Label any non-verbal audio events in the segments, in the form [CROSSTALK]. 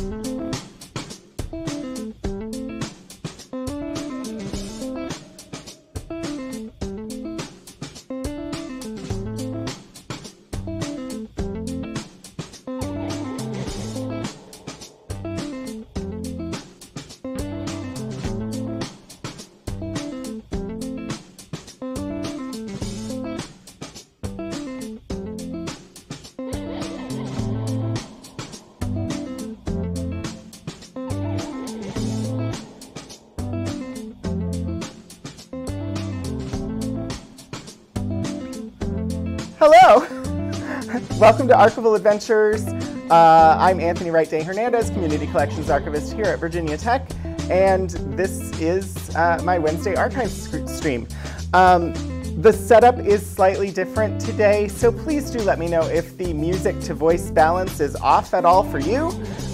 Thank you. Hello. [LAUGHS] Welcome to Archival Adventures. Uh, I'm Anthony Wright de Hernandez, Community Collections Archivist here at Virginia Tech, and this is uh, my Wednesday Archives stream. Um, the setup is slightly different today, so please do let me know if the music to voice balance is off at all for you.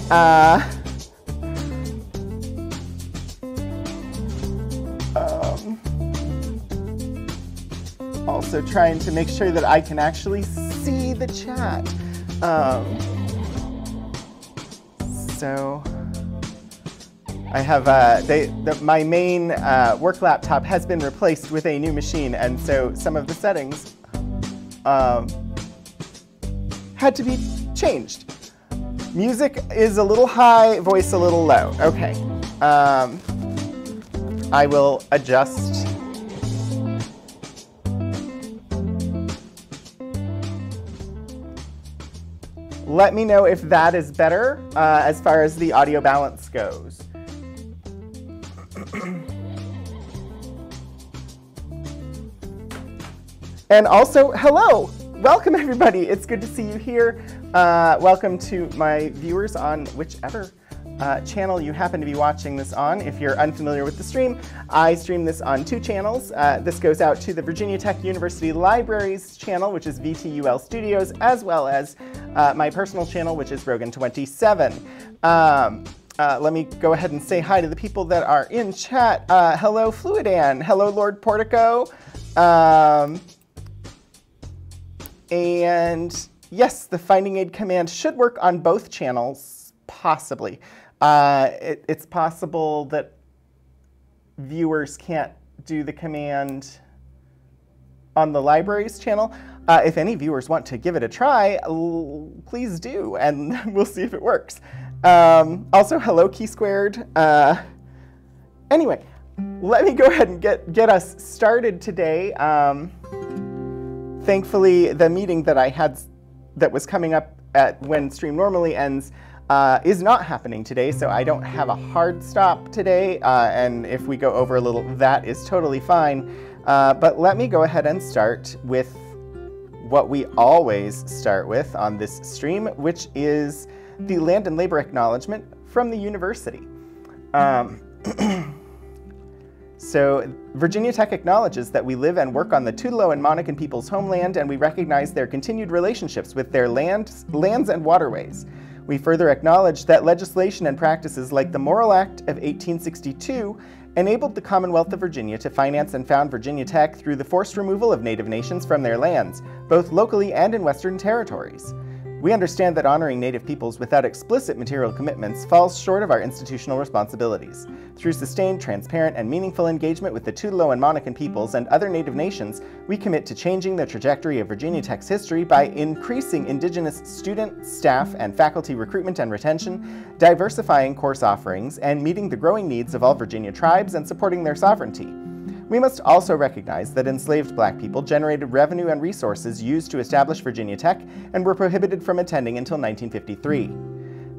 Uh, trying to make sure that I can actually see the chat. Um, so I have uh, they, the, my main uh, work laptop has been replaced with a new machine, and so some of the settings um, had to be changed. Music is a little high, voice a little low. Okay. Um, I will adjust Let me know if that is better uh, as far as the audio balance goes. [CLEARS THROAT] and also, hello! Welcome everybody, it's good to see you here. Uh, welcome to my viewers on whichever uh, channel you happen to be watching this on. If you're unfamiliar with the stream, I stream this on two channels. Uh, this goes out to the Virginia Tech University Libraries channel, which is VTUL Studios, as well as uh, my personal channel, which is Rogan27. Um, uh, let me go ahead and say hi to the people that are in chat. Uh, hello, Fluidan. Hello, Lord Portico. Um, and yes, the finding aid command should work on both channels, possibly. Uh, it, it's possible that viewers can't do the command on the library's channel. Uh, if any viewers want to give it a try, please do, and [LAUGHS] we'll see if it works. Um, also, hello, Key Squared. Uh, anyway, let me go [LAUGHS] ahead and get, get us started today. Um, thankfully, the meeting that I had that was coming up at when stream normally ends uh, is not happening today, so I don't have a hard stop today. Uh, and if we go over a little, that is totally fine. Uh, but let me go ahead and start with what we always start with on this stream, which is the land and labor acknowledgement from the university. Um, [CLEARS THROAT] so Virginia Tech acknowledges that we live and work on the Tutelo and Monacan people's homeland, and we recognize their continued relationships with their land, lands and waterways. We further acknowledge that legislation and practices like the Morrill Act of 1862 enabled the Commonwealth of Virginia to finance and found Virginia Tech through the forced removal of Native nations from their lands, both locally and in Western territories. We understand that honoring Native peoples without explicit material commitments falls short of our institutional responsibilities. Through sustained, transparent, and meaningful engagement with the Tutelo and Monacan peoples and other Native nations, we commit to changing the trajectory of Virginia Tech's history by increasing Indigenous student, staff, and faculty recruitment and retention, diversifying course offerings, and meeting the growing needs of all Virginia tribes and supporting their sovereignty. We must also recognize that enslaved black people generated revenue and resources used to establish Virginia Tech and were prohibited from attending until 1953.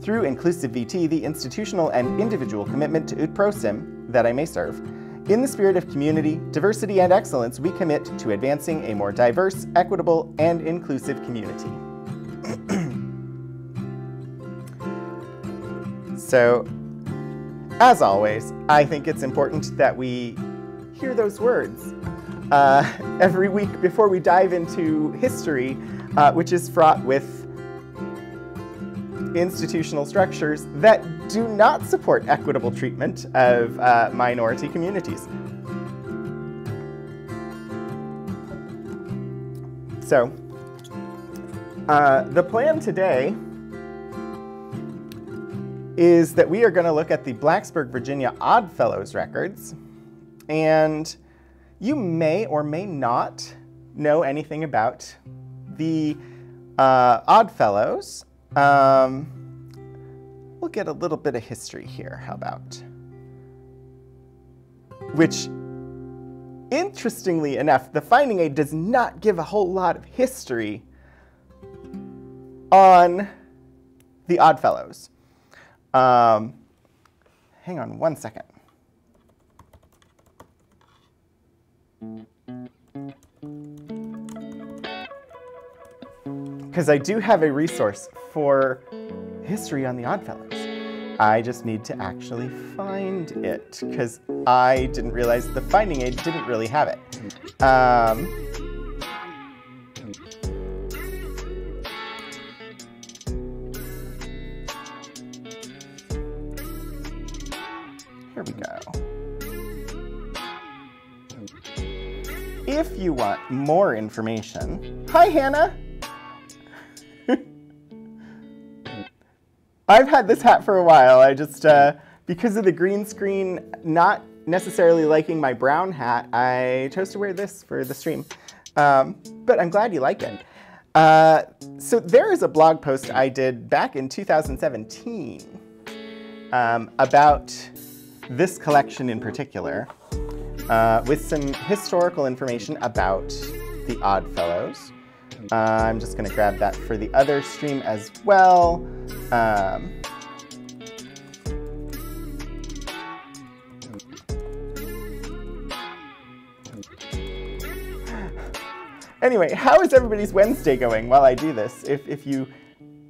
Through Inclusive VT, the institutional and individual commitment to Ut Prosim, that I may serve, in the spirit of community, diversity, and excellence, we commit to advancing a more diverse, equitable, and inclusive community. [CLEARS THROAT] so, as always, I think it's important that we hear those words uh, every week before we dive into history, uh, which is fraught with institutional structures that do not support equitable treatment of uh, minority communities. So, uh, the plan today is that we are going to look at the Blacksburg, Virginia Odd Fellows records. And you may or may not know anything about the uh, Oddfellows. Um, we'll get a little bit of history here. How about? Which, interestingly enough, the finding aid does not give a whole lot of history on the Oddfellows. Um, hang on one second. Because I do have a resource for history on the Oddfellows. I just need to actually find it because I didn't realize the finding aid didn't really have it. Um, here we go. if you want more information, hi Hannah. I've had this hat for a while. I just, uh, because of the green screen not necessarily liking my brown hat, I chose to wear this for the stream. Um, but I'm glad you like it. Uh, so there is a blog post I did back in 2017 um, about this collection in particular uh, with some historical information about the Oddfellows. Uh, I'm just going to grab that for the other stream as well. Um, anyway, how is everybody's Wednesday going while I do this? If, if you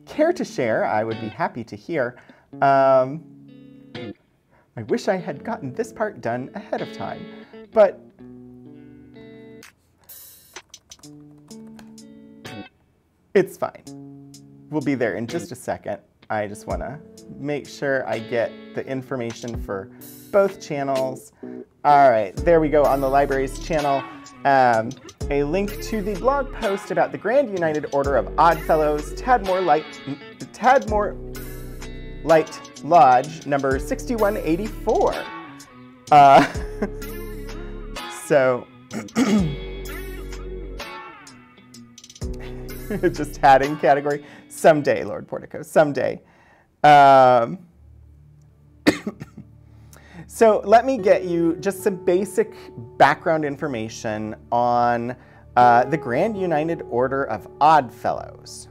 care to share, I would be happy to hear. Um, I wish I had gotten this part done ahead of time. But it's fine. We'll be there in just a second. I just want to make sure I get the information for both channels. All right, there we go on the library's channel. Um, a link to the blog post about the Grand United Order of Oddfellows, Tadmor Light, Tadmor Light Lodge, number 6184. Uh, [LAUGHS] So, [CLEARS THROAT] [LAUGHS] just adding category. Someday, Lord Portico, someday. Um, [COUGHS] so let me get you just some basic background information on uh, the Grand United Order of Odd Fellows.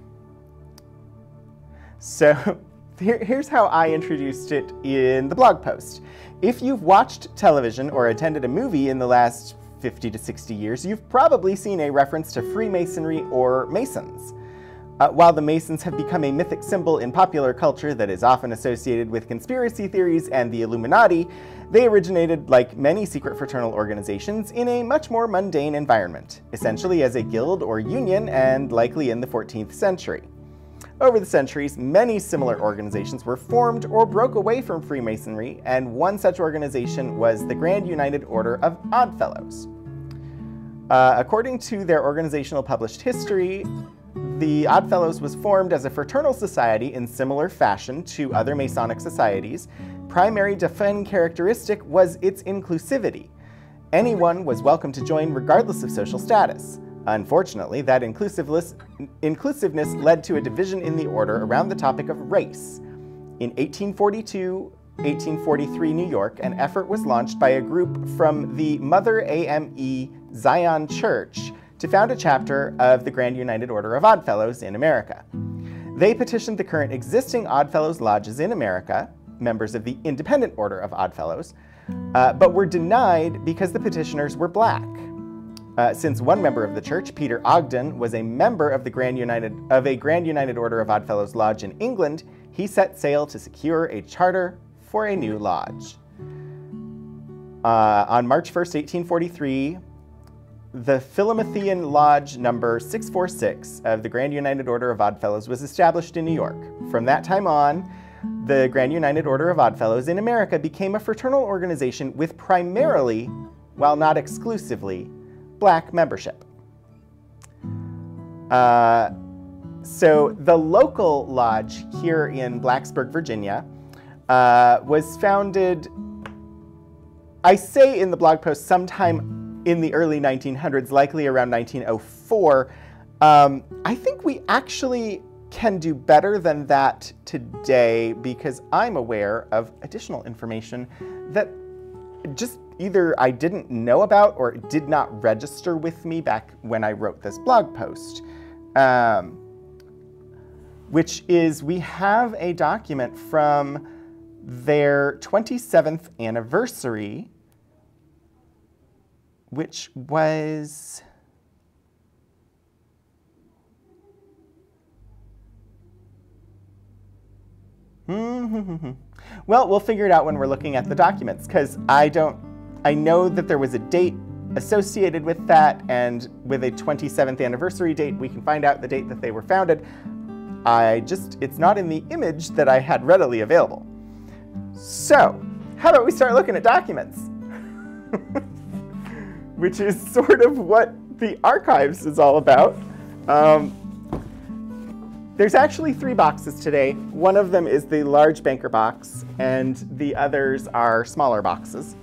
So [LAUGHS] here, here's how I introduced it in the blog post. If you've watched television or attended a movie in the last 50 to 60 years, you've probably seen a reference to Freemasonry or Masons. Uh, while the Masons have become a mythic symbol in popular culture that is often associated with conspiracy theories and the Illuminati, they originated, like many secret fraternal organizations, in a much more mundane environment, essentially as a guild or union and likely in the 14th century. Over the centuries, many similar organizations were formed or broke away from Freemasonry, and one such organization was the Grand United Order of Oddfellows. Uh, according to their organizational published history, the Oddfellows was formed as a fraternal society in similar fashion to other Masonic societies. Primary defining characteristic was its inclusivity. Anyone was welcome to join regardless of social status. Unfortunately, that inclusiveness, led to a division in the order around the topic of race. In 1842, 1843 New York, an effort was launched by a group from the Mother AME Zion Church to found a chapter of the Grand United Order of Oddfellows in America. They petitioned the current existing Oddfellows lodges in America, members of the Independent Order of Oddfellows, uh, but were denied because the petitioners were black. Uh, since one member of the church, Peter Ogden, was a member of the Grand United of a Grand United Order of Oddfellows lodge in England, he set sail to secure a charter for a new lodge. Uh, on March 1st, 1843, the Philomathean Lodge number 646 of the Grand United Order of Oddfellows was established in New York. From that time on, the Grand United Order of Oddfellows in America became a fraternal organization with primarily, while not exclusively, black membership. Uh, so the local lodge here in Blacksburg, Virginia, uh, was founded, I say in the blog post, sometime in the early 1900s, likely around 1904. Um, I think we actually can do better than that today because I'm aware of additional information that just either I didn't know about or it did not register with me back when I wrote this blog post. Um, which is we have a document from their 27th anniversary, which was [LAUGHS] well, we'll figure it out when we're looking at the documents because I don't I know that there was a date associated with that, and with a 27th anniversary date, we can find out the date that they were founded. I just, it's not in the image that I had readily available. So, how about we start looking at documents? [LAUGHS] Which is sort of what the archives is all about. Um, there's actually three boxes today. One of them is the large banker box, and the others are smaller boxes.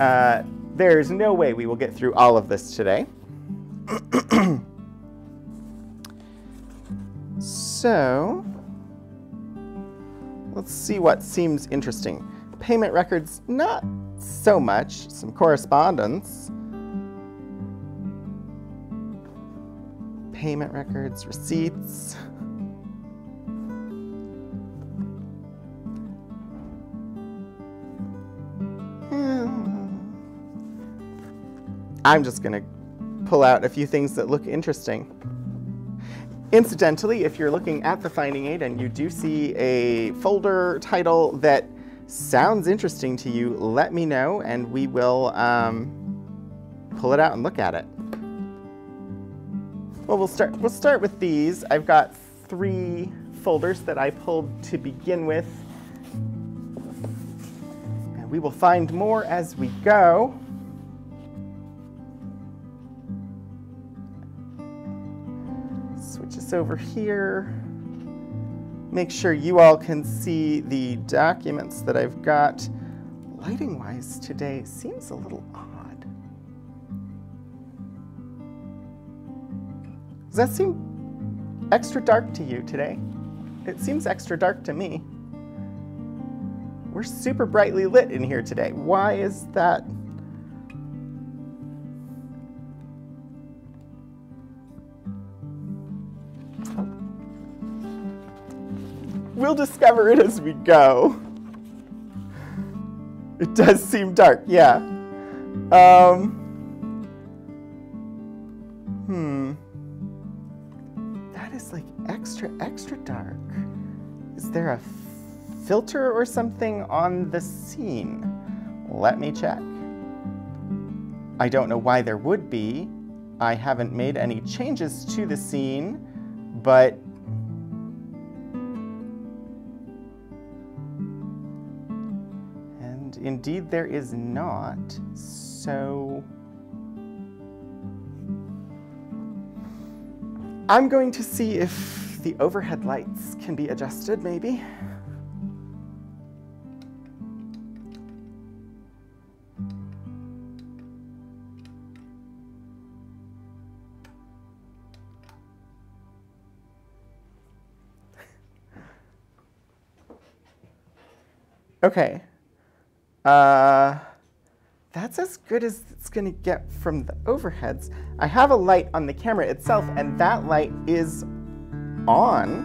Uh, there's no way we will get through all of this today. [CLEARS THROAT] so, let's see what seems interesting. Payment records, not so much. Some correspondence. Payment records, receipts. I'm just going to pull out a few things that look interesting. Incidentally, if you're looking at the finding aid and you do see a folder title that sounds interesting to you, let me know and we will um, pull it out and look at it. Well, we'll start, we'll start with these. I've got three folders that I pulled to begin with. And we will find more as we go. This over here. Make sure you all can see the documents that I've got. Lighting-wise today seems a little odd. Does that seem extra dark to you today? It seems extra dark to me. We're super brightly lit in here today. Why is that? We'll discover it as we go. It does seem dark, yeah. Um, hmm. That is like extra, extra dark. Is there a filter or something on the scene? Let me check. I don't know why there would be. I haven't made any changes to the scene, but indeed there is not. So I'm going to see if the overhead lights can be adjusted, maybe. Okay. Uh, that's as good as it's going to get from the overheads. I have a light on the camera itself, and that light is on,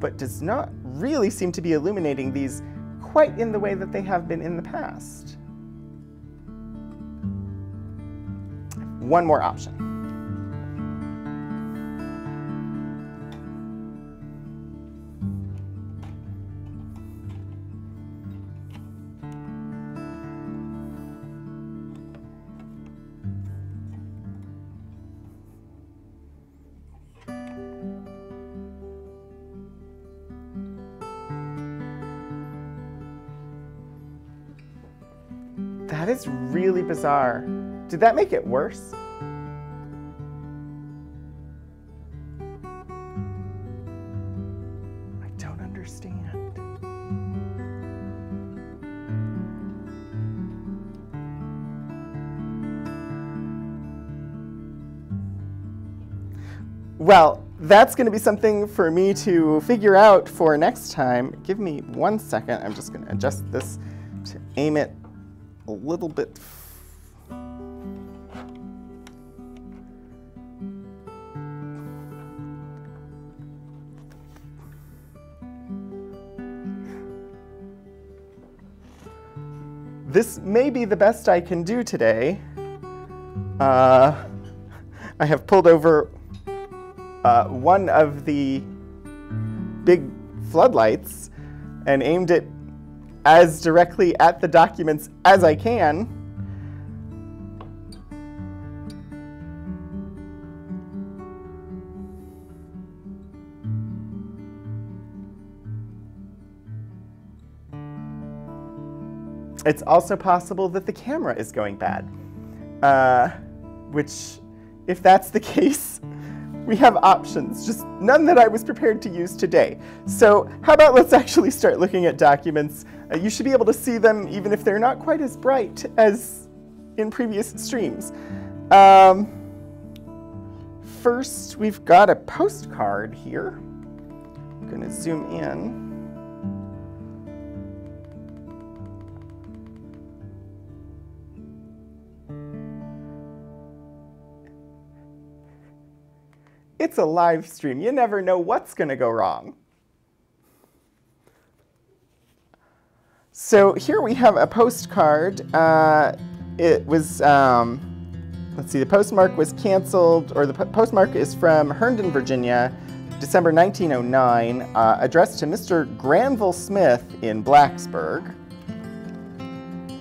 but does not really seem to be illuminating these quite in the way that they have been in the past. One more option. Really bizarre. Did that make it worse? I don't understand. Well, that's going to be something for me to figure out for next time. Give me one second. I'm just going to adjust this to aim it a little bit This may be the best I can do today. Uh, I have pulled over uh, one of the big floodlights and aimed it as directly at the documents as I can. It's also possible that the camera is going bad, uh, which, if that's the [LAUGHS] case, we have options, just none that I was prepared to use today. So how about let's actually start looking at documents. Uh, you should be able to see them even if they're not quite as bright as in previous streams. Um, first, we've got a postcard here. I'm gonna zoom in. It's a live stream. You never know what's going to go wrong. So here we have a postcard. Uh, it was, um, let's see, the postmark was canceled, or the postmark is from Herndon, Virginia, December 1909, uh, addressed to Mr. Granville Smith in Blacksburg.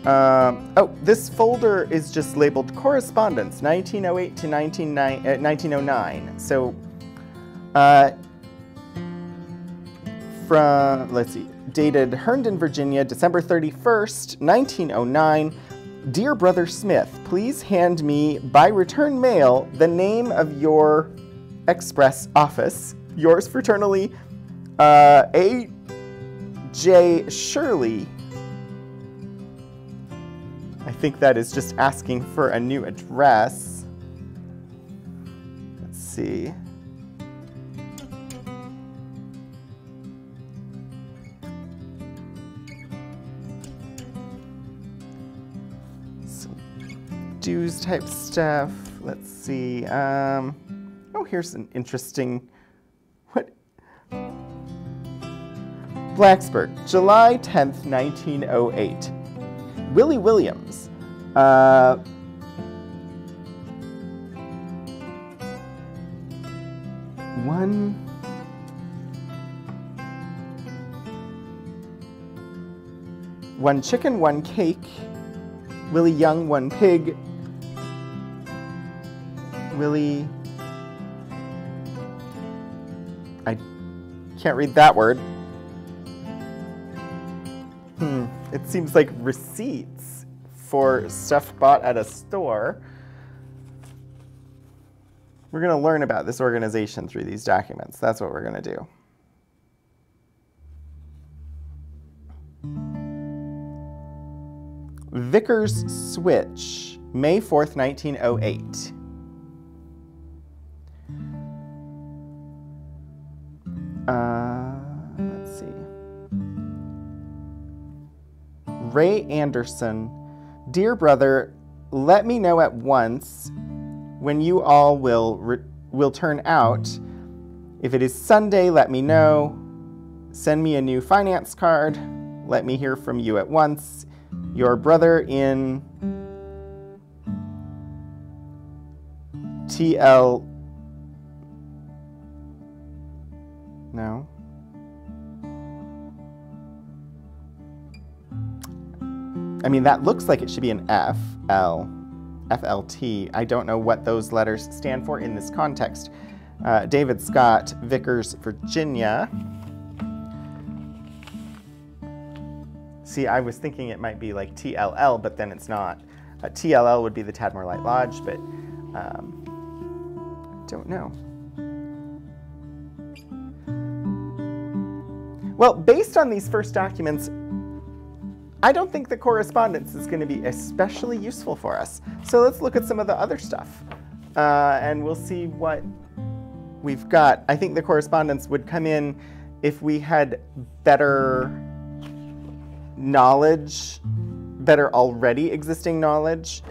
Um, oh, this folder is just labeled correspondence, 1908 to 1909. Uh, so, uh, from, let's see, dated Herndon, Virginia, December 31st, 1909. Dear Brother Smith, please hand me by return mail the name of your express office. Yours fraternally, uh, A. J. Shirley, I think that is just asking for a new address. Let's see. Some dues type stuff. Let's see. Um, oh, here's an interesting. What? Blacksburg, July 10th, 1908. Willie Williams. Uh, one. One chicken, one cake. Willie Young, one pig. Willie. I can't read that word. It seems like receipts for stuff bought at a store. We're going to learn about this organization through these documents. That's what we're going to do. Vickers Switch, May 4th, 1908. Uh, Ray Anderson, dear brother, let me know at once when you all will will turn out. If it is Sunday, let me know. Send me a new finance card. Let me hear from you at once your brother in TL. No. I mean, that looks like it should be an F, L, FLT. I don't know what those letters stand for in this context. Uh, David Scott, Vickers, Virginia. See, I was thinking it might be like TLL, but then it's not. Uh, TLL would be the Tadmor Light Lodge, but um, don't know. Well, based on these first documents, I don't think the correspondence is going to be especially useful for us. So let's look at some of the other stuff, uh, and we'll see what we've got. I think the correspondence would come in if we had better knowledge, better already existing knowledge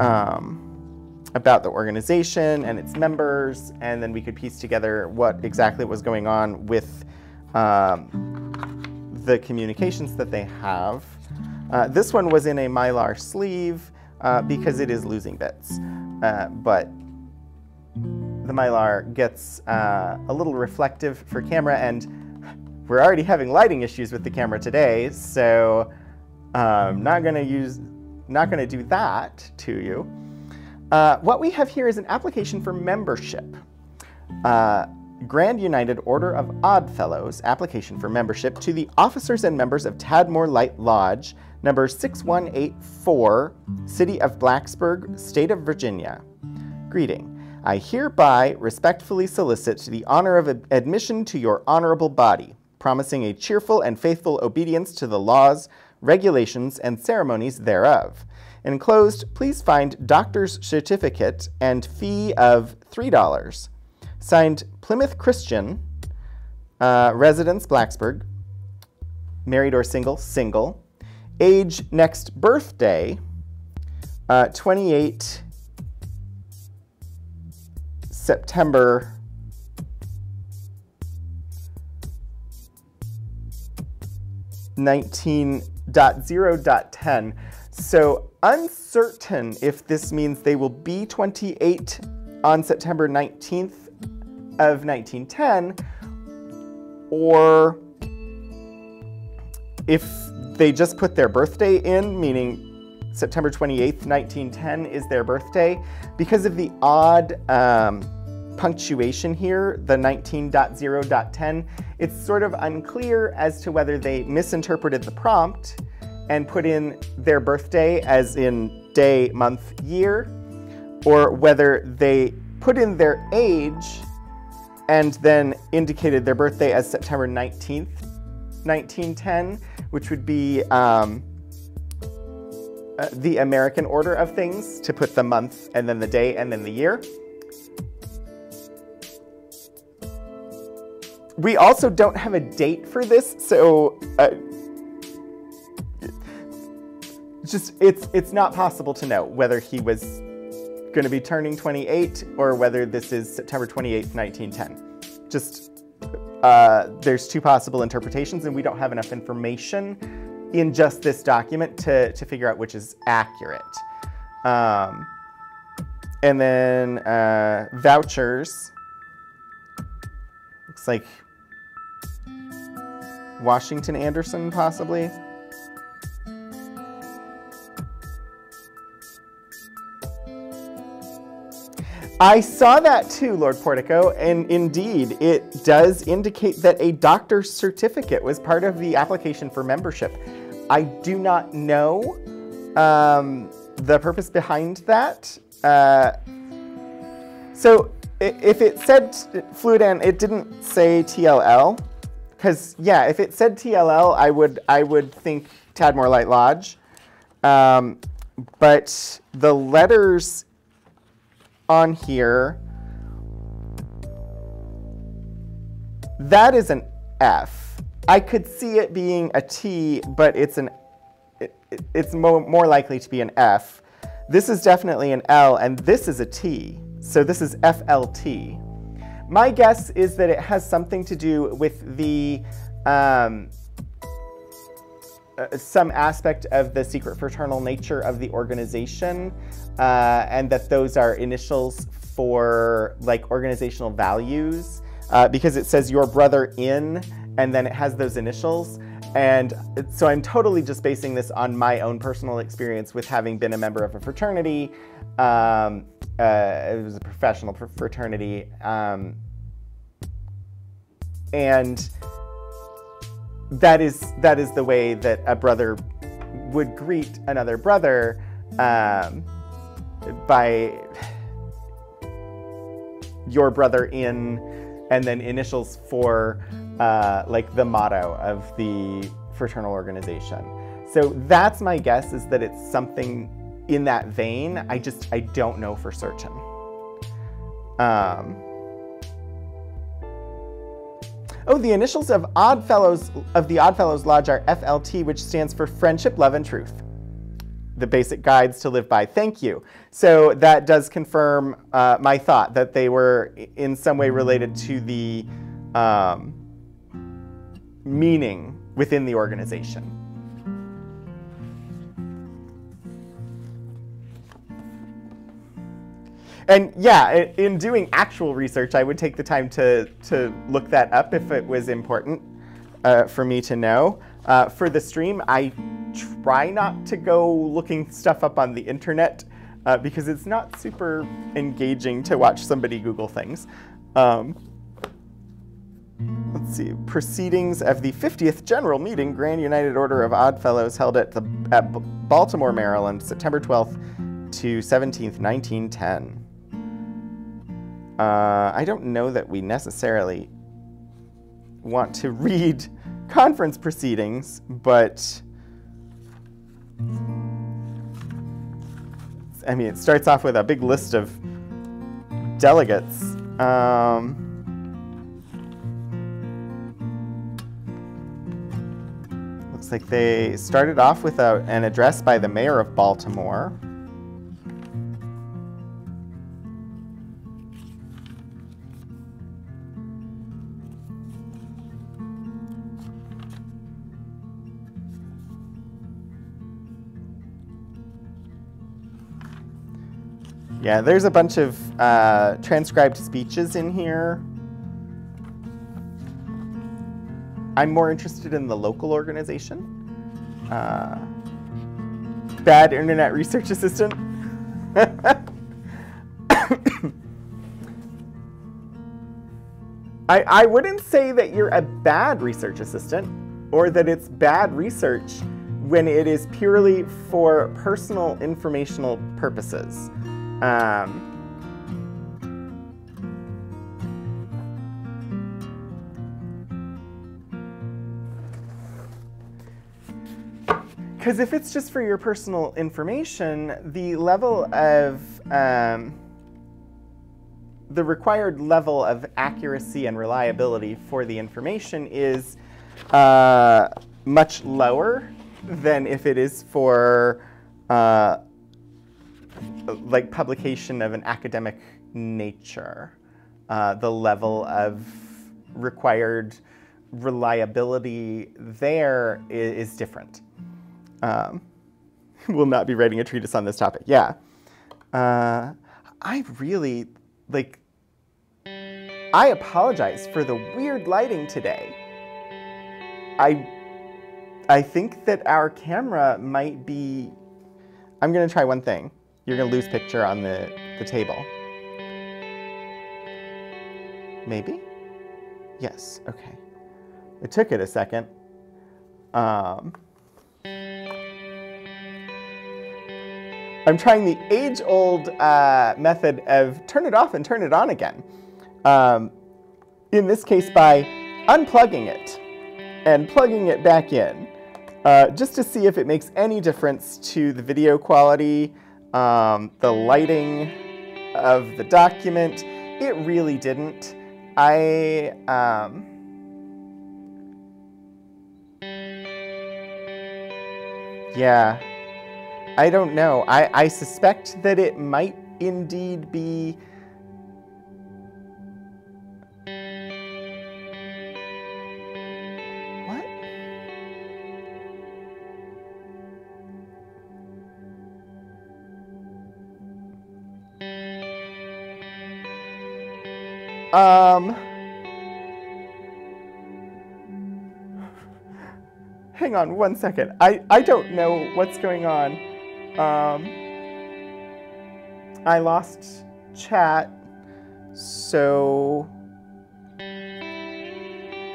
um, about the organization and its members, and then we could piece together what exactly was going on with um, the communications that they have. Uh, this one was in a mylar sleeve uh, because it is losing bits, uh, but the mylar gets uh, a little reflective for camera and we're already having lighting issues with the camera today, so um, not going to use, not to do that to you. Uh, what we have here is an application for membership. Uh, Grand United Order of Odd Fellows application for membership to the officers and members of Tadmor Light Lodge, number 6184, City of Blacksburg, State of Virginia. Greeting. I hereby respectfully solicit the honor of admission to your honorable body promising a cheerful and faithful obedience to the laws, regulations, and ceremonies thereof. Enclosed, please find doctor's certificate and fee of $3. Signed Plymouth Christian, uh, residence Blacksburg, married or single, single. Age next birthday, uh, 28 September 19.0.10. So uncertain if this means they will be 28 on September 19th of 1910 or if they just put their birthday in, meaning September 28th, 1910 is their birthday, because of the odd um, punctuation here, the 19.0.10, it's sort of unclear as to whether they misinterpreted the prompt and put in their birthday as in day, month, year, or whether they put in their age and then indicated their birthday as September 19th, 1910, which would be um, uh, the American order of things to put the month and then the day and then the year. We also don't have a date for this, so uh, just it's it's not possible to know whether he was going to be turning 28 or whether this is September 28th, 1910. Just uh, there's two possible interpretations, and we don't have enough information in just this document to, to figure out which is accurate. Um, and then uh, vouchers. Looks like Washington Anderson, possibly. I saw that too, Lord Portico, and indeed, it does indicate that a doctor's certificate was part of the application for membership. I do not know um, the purpose behind that. Uh, so if it said Fluidan, it didn't say TLL. Because yeah, if it said TLL, I would I would think Tadmor Light Lodge. Um, but the letters on here, that is an F. I could see it being a T, but it's an it, it's mo more likely to be an F. This is definitely an L, and this is a T. So this is FLT. My guess is that it has something to do with the um, uh, some aspect of the secret fraternal nature of the organization, uh, and that those are initials for like organizational values, uh, because it says your brother in, and then it has those initials. And so I'm totally just basing this on my own personal experience with having been a member of a fraternity. Um, uh, it was a professional fraternity. Um, and that is that is the way that a brother would greet another brother um, by your brother in and then initials for uh, like the motto of the fraternal organization. So that's my guess is that it's something in that vein. I just, I don't know for certain. Um, oh, the initials of Oddfellows of the Oddfellows Lodge are FLT, which stands for Friendship, Love, and Truth. The basic guides to live by. Thank you. So that does confirm uh, my thought that they were in some way related to the um, meaning within the organization. And yeah, in doing actual research, I would take the time to, to look that up if it was important uh, for me to know. Uh, for the stream, I try not to go looking stuff up on the internet uh, because it's not super engaging to watch somebody Google things. Um, let's see, proceedings of the 50th General Meeting, Grand United Order of Odd Fellows, held at, the, at Baltimore, Maryland, September 12th to 17th, 1910. Uh, I don't know that we necessarily want to [LAUGHS] read conference proceedings, but I mean, it starts off with a big list of delegates. Um, looks like they started off with a, an address by the mayor of Baltimore. Yeah, there's a bunch of uh, transcribed speeches in here. I'm more interested in the local organization. Uh, bad internet research assistant. [COUGHS] I, I wouldn't say that you're a bad research assistant or that it's bad research when it is purely for personal informational purposes. Um, Because if it's just for your personal information, the level of, um, the required level of accuracy and reliability for the information is uh, much lower than if it is for uh, like publication of an academic nature, uh, the level of required reliability there is, is different. Um, [LAUGHS] will not be writing a treatise on this topic. Yeah. Uh, I really, like, I apologize for the weird lighting today. I, I think that our camera might be, I'm gonna try one thing. You're gonna lose picture on the, the table. Maybe? Yes, okay. It took it a second. Um, I'm trying the age-old uh, method of turn it off and turn it on again. Um, in this case by unplugging it and plugging it back in, uh, just to see if it makes any difference to the video quality, um, the lighting of the document. It really didn't. I, um, yeah, I don't know. I, I suspect that it might indeed be Um Hang on one second. I, I don't know what's going on. Um, I lost chat, so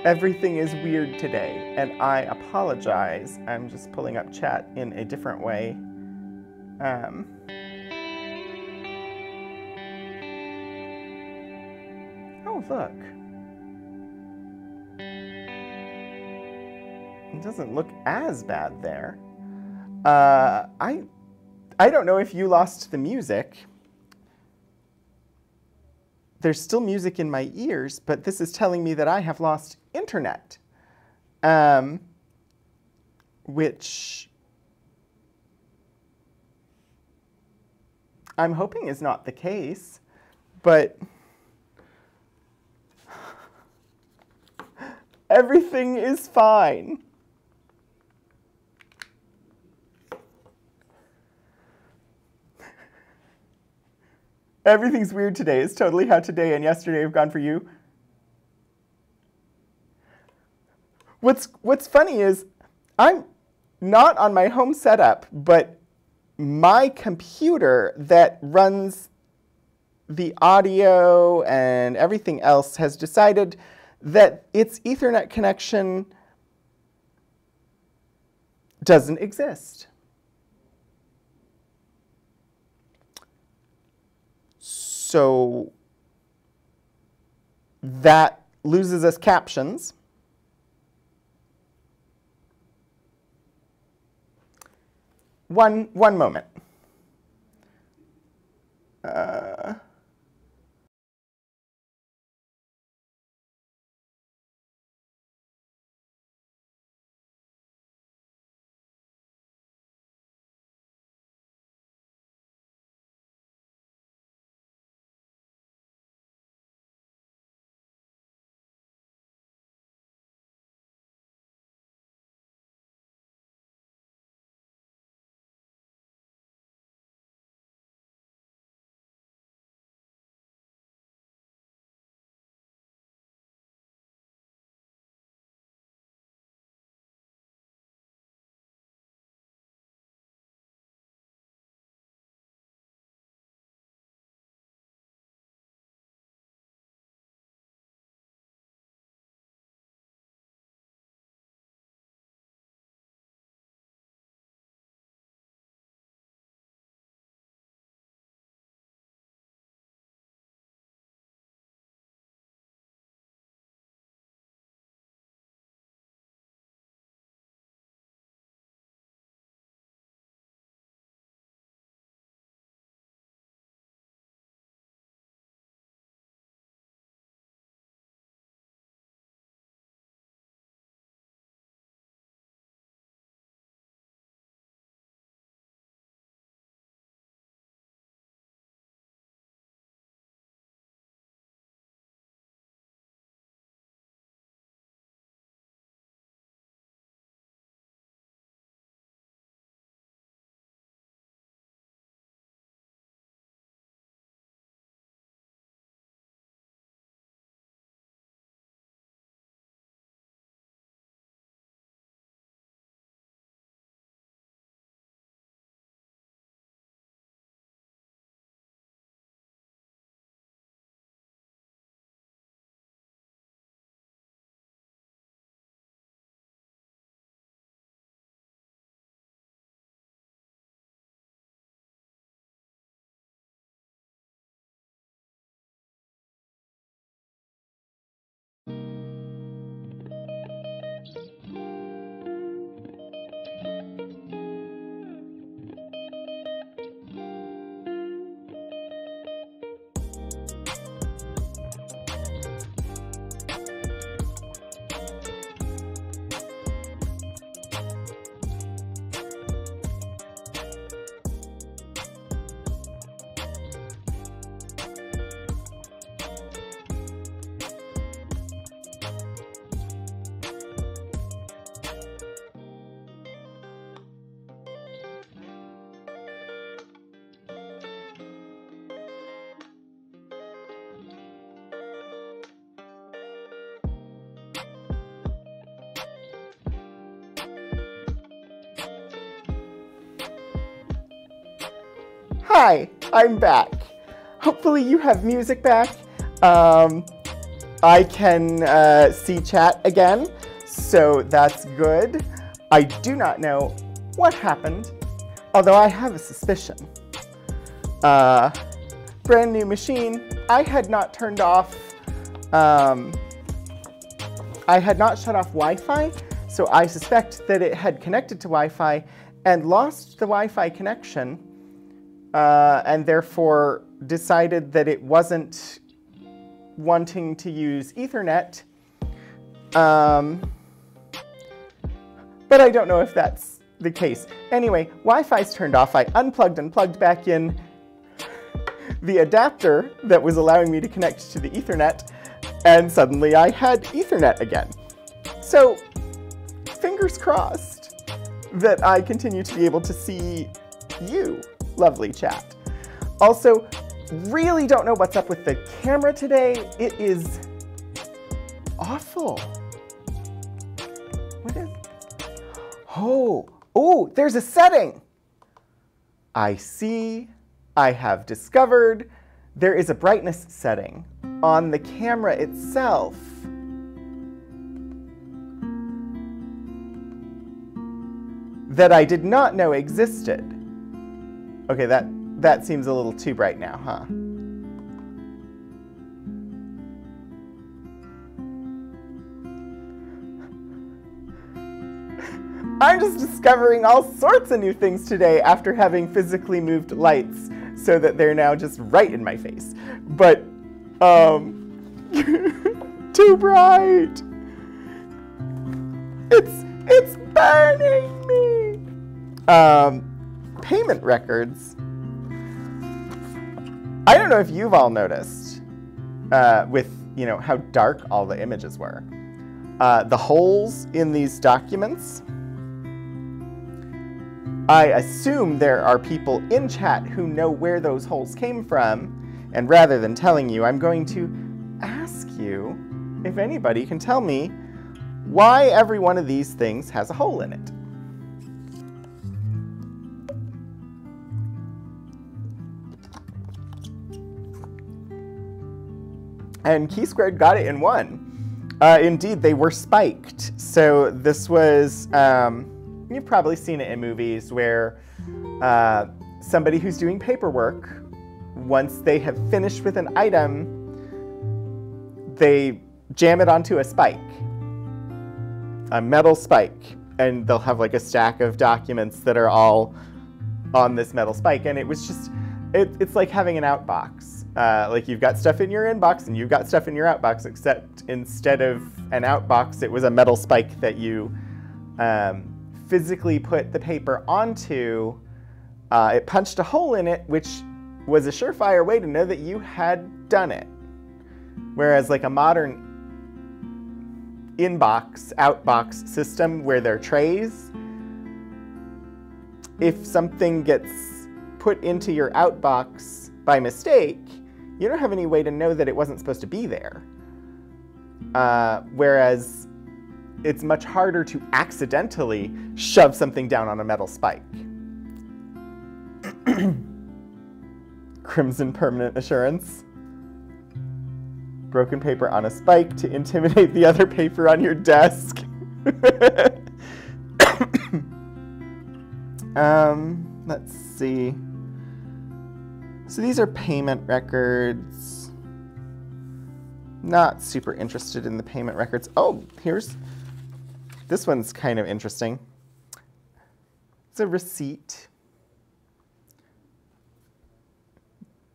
everything is weird today, and I apologize. I'm just pulling up chat in a different way. Um, look. It doesn't look as bad there. Uh, I, I don't know if you lost the music. There's still music in my ears, but this is telling me that I have lost internet, um, which I'm hoping is not the case, but everything is fine. Everything's weird today. It's totally how today and yesterday have gone for you. What's, what's funny is I'm not on my home setup, but my computer that runs the audio and everything else has decided that its Ethernet connection doesn't exist. So that loses us captions. One, one moment. Uh, Hi, I'm back. Hopefully you have music back. Um, I can uh, see chat again, so that's good. I do not know what happened, although I have a suspicion. Uh, brand new machine. I had not turned off, um, I had not shut off Wi-Fi, so I suspect that it had connected to Wi-Fi and lost the Wi-Fi connection uh, and therefore decided that it wasn't wanting to use Ethernet. Um, but I don't know if that's the case. Anyway, Wi-Fi's turned off. I unplugged and plugged back in the adapter that was allowing me to connect to the Ethernet, and suddenly I had Ethernet again. So, fingers crossed that I continue to be able to see you lovely chat. Also, really don't know what's up with the camera today. It is awful. What is? Oh, oh, there's a setting. I see, I have discovered there is a brightness setting on the camera itself. that I did not know existed. Okay, that, that seems a little too bright now, huh? I'm just discovering all sorts of new things today after having physically moved lights so that they're now just right in my face. But, um, [LAUGHS] too bright. It's, it's burning me. Um, payment records, I don't know if you've all noticed uh, with you know how dark all the images were. Uh, the holes in these documents, I assume there are people in chat who know where those holes came from, and rather than telling you, I'm going to ask you if anybody can tell me why every one of these things has a hole in it. And Key Squared got it in one. Uh, indeed, they were spiked. So this was, um, you've probably seen it in movies where uh, somebody who's doing paperwork, once they have finished with an item, they jam it onto a spike, a metal spike, and they'll have like a stack of documents that are all on this metal spike. And it was just, it, it's like having an outbox. Uh, like you've got stuff in your inbox and you've got stuff in your outbox, except instead of an outbox, it was a metal spike that you um, physically put the paper onto. Uh, it punched a hole in it, which was a surefire way to know that you had done it. Whereas like a modern inbox, outbox system where there are trays, if something gets put into your outbox by mistake, you don't have any way to know that it wasn't supposed to be there. Uh, whereas it's much harder to accidentally shove something down on a metal spike. [CLEARS THROAT] Crimson Permanent Assurance. Broken paper on a spike to intimidate the other paper on your desk. [LAUGHS] [COUGHS] um, let's see. So these are payment records. Not super interested in the payment records. Oh, here's, this one's kind of interesting. It's a receipt.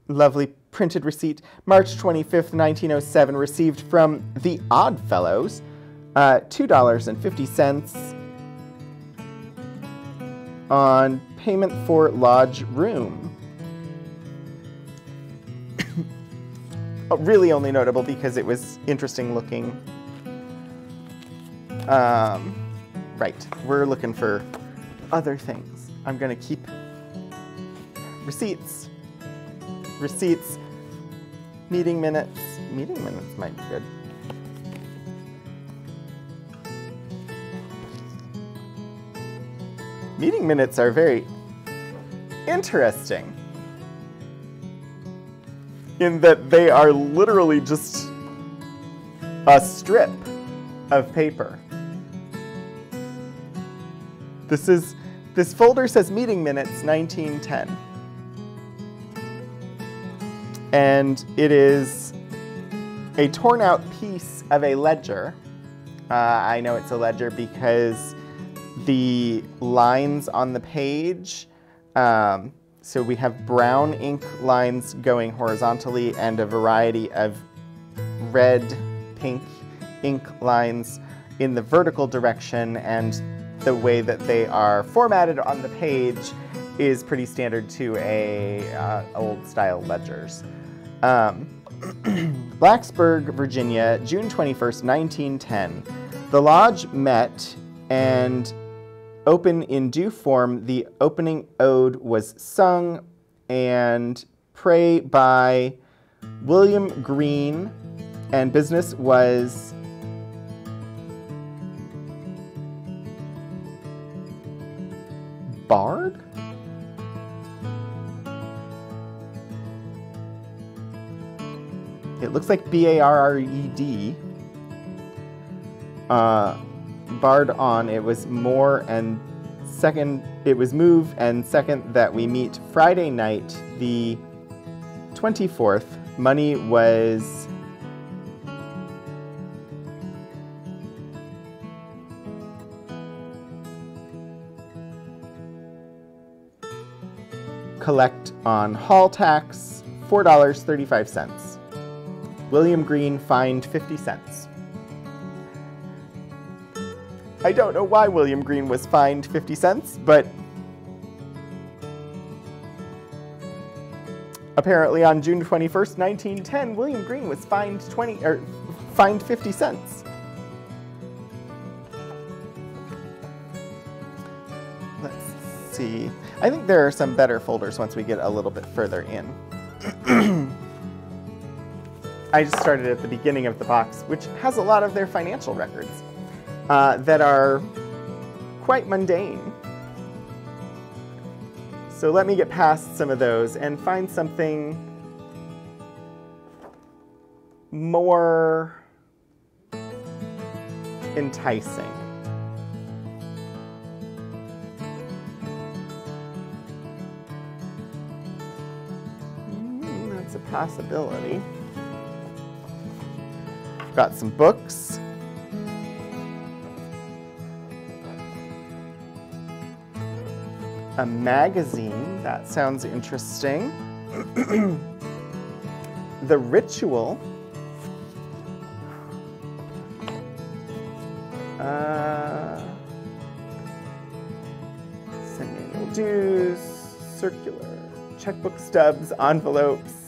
Lovely printed receipt. March 25th, 1907, received from the Oddfellows. Uh, $2.50 on payment for lodge room. Really only notable because it was interesting looking. Um, right, we're looking for other things. I'm gonna keep receipts, receipts, meeting minutes. Meeting minutes might be good. Meeting minutes are very interesting. In that they are literally just a strip of paper. This is this folder says meeting minutes 1910. And it is a torn out piece of a ledger. Uh, I know it's a ledger because the lines on the page, um, so we have brown ink lines going horizontally and a variety of red, pink ink lines in the vertical direction and the way that they are formatted on the page is pretty standard to a uh, old style ledgers. Um, [CLEARS THROAT] Blacksburg, Virginia, June 21st, 1910. The lodge met and open in due form, the opening ode was sung and pray by William Green, and business was Bard? It looks like B-A-R-R-E-D. Uh, Bard on, it was more and second, it was move and second that we meet Friday night, the 24th. Money was collect on hall tax, $4.35. William Green fined 50 cents. I don't know why William Green was fined 50 cents, but apparently on June 21st, 1910, William Green was fined 20 or fined 50 cents. Let's see. I think there are some better folders once we get a little bit further in. [CLEARS THROAT] I just started at the beginning of the box, which has a lot of their financial records uh, that are quite mundane. So let me get past some of those and find something more enticing. Mm, that's a possibility. Got some books. A magazine, that sounds interesting. [CLEARS THROAT] the Ritual. Uh, dues, circular, checkbook stubs, envelopes,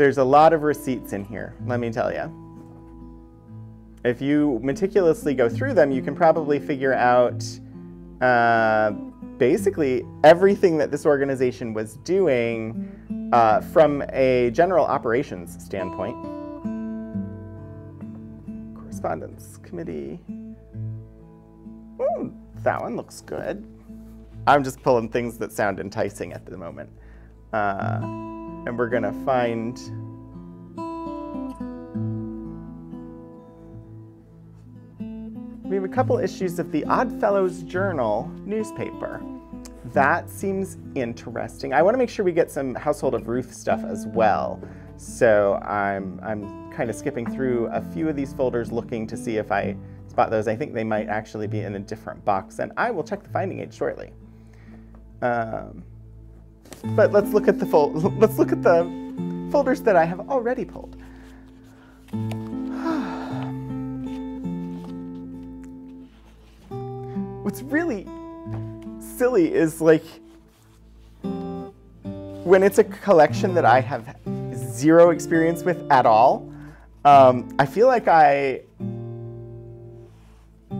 There's a lot of receipts in here, let me tell you. If you meticulously go through them, you can probably figure out uh, basically everything that this organization was doing uh, from a general operations standpoint. Correspondence committee. Ooh, that one looks good. I'm just pulling things that sound enticing at the moment. Uh, and we're going to find we have a couple issues of the Oddfellows Journal newspaper. That seems interesting. I want to make sure we get some Household of Ruth stuff as well. So I'm, I'm kind of skipping through a few of these folders looking to see if I spot those. I think they might actually be in a different box, and I will check the finding aid shortly. Um, but let's look at the fol [LAUGHS] let's look at the folders that I have already pulled. [SIGHS] What's really silly is like when it's a collection that I have zero experience with at all, um, I feel like I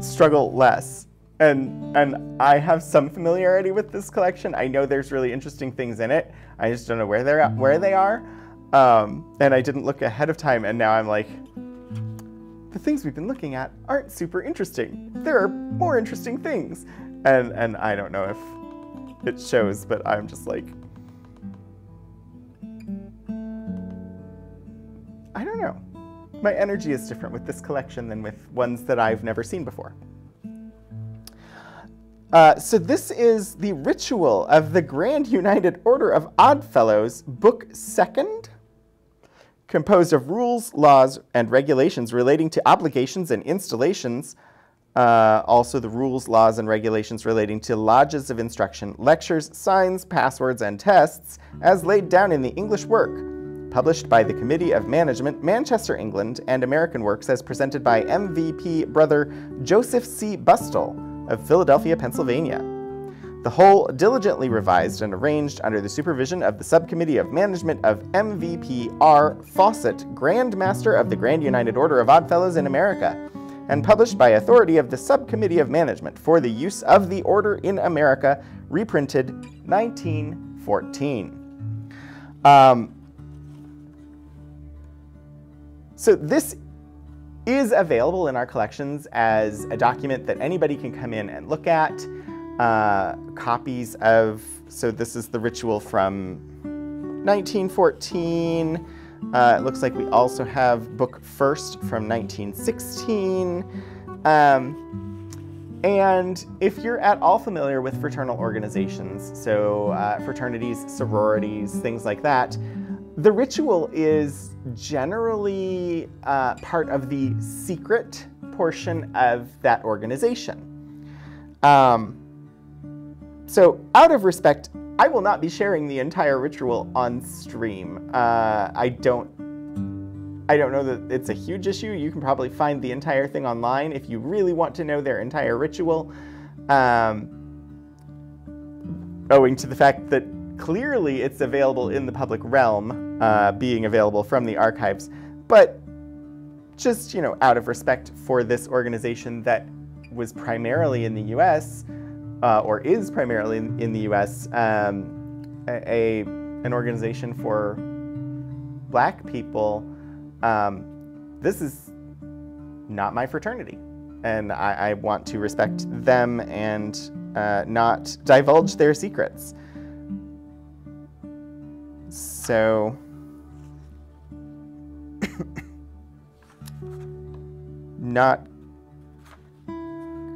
struggle less and and I have some familiarity with this collection. I know there's really interesting things in it. I just don't know where they're at, where they are. Um, and I didn't look ahead of time, and now I'm like, the things we've been looking at aren't super interesting. There are more interesting things. And, and I don't know if it shows, but I'm just like, I don't know. My energy is different with this collection than with ones that I've never seen before. Uh, so this is the ritual of the Grand United Order of Odd Fellows, Book Second, composed of rules, laws, and regulations relating to obligations and installations. Uh, also the rules, laws, and regulations relating to lodges of instruction, lectures, signs, passwords, and tests, as laid down in the English work, published by the Committee of Management, Manchester, England, and American Works as presented by MVP brother Joseph C. Bustill of Philadelphia, Pennsylvania. The whole diligently revised and arranged under the supervision of the Subcommittee of Management of MVPR Fawcett, Grand Master of the Grand United Order of Oddfellows in America, and published by authority of the Subcommittee of Management for the use of the Order in America, reprinted 1914. Um, so this is available in our collections as a document that anybody can come in and look at. Uh, copies of, so this is the ritual from 1914. Uh, it looks like we also have book first from 1916. Um, and if you're at all familiar with fraternal organizations, so uh, fraternities, sororities, things like that, the ritual is generally uh, part of the secret portion of that organization. Um, so, out of respect, I will not be sharing the entire ritual on stream. Uh, I don't. I don't know that it's a huge issue. You can probably find the entire thing online if you really want to know their entire ritual. Um, owing to the fact that clearly it's available in the public realm, uh, being available from the archives. But just, you know, out of respect for this organization that was primarily in the US, uh, or is primarily in, in the US, um, a, an organization for black people, um, this is not my fraternity. And I, I want to respect them and uh, not divulge their secrets. So, not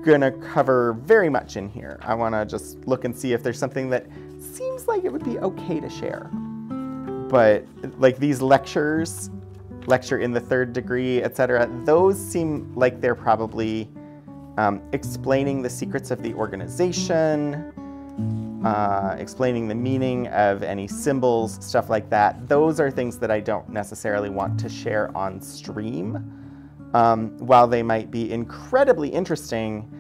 gonna cover very much in here. I wanna just look and see if there's something that seems like it would be okay to share. But like these lectures, lecture in the third degree, etc., those seem like they're probably um, explaining the secrets of the organization, uh, explaining the meaning of any symbols, stuff like that. Those are things that I don't necessarily want to share on stream. Um, while they might be incredibly interesting,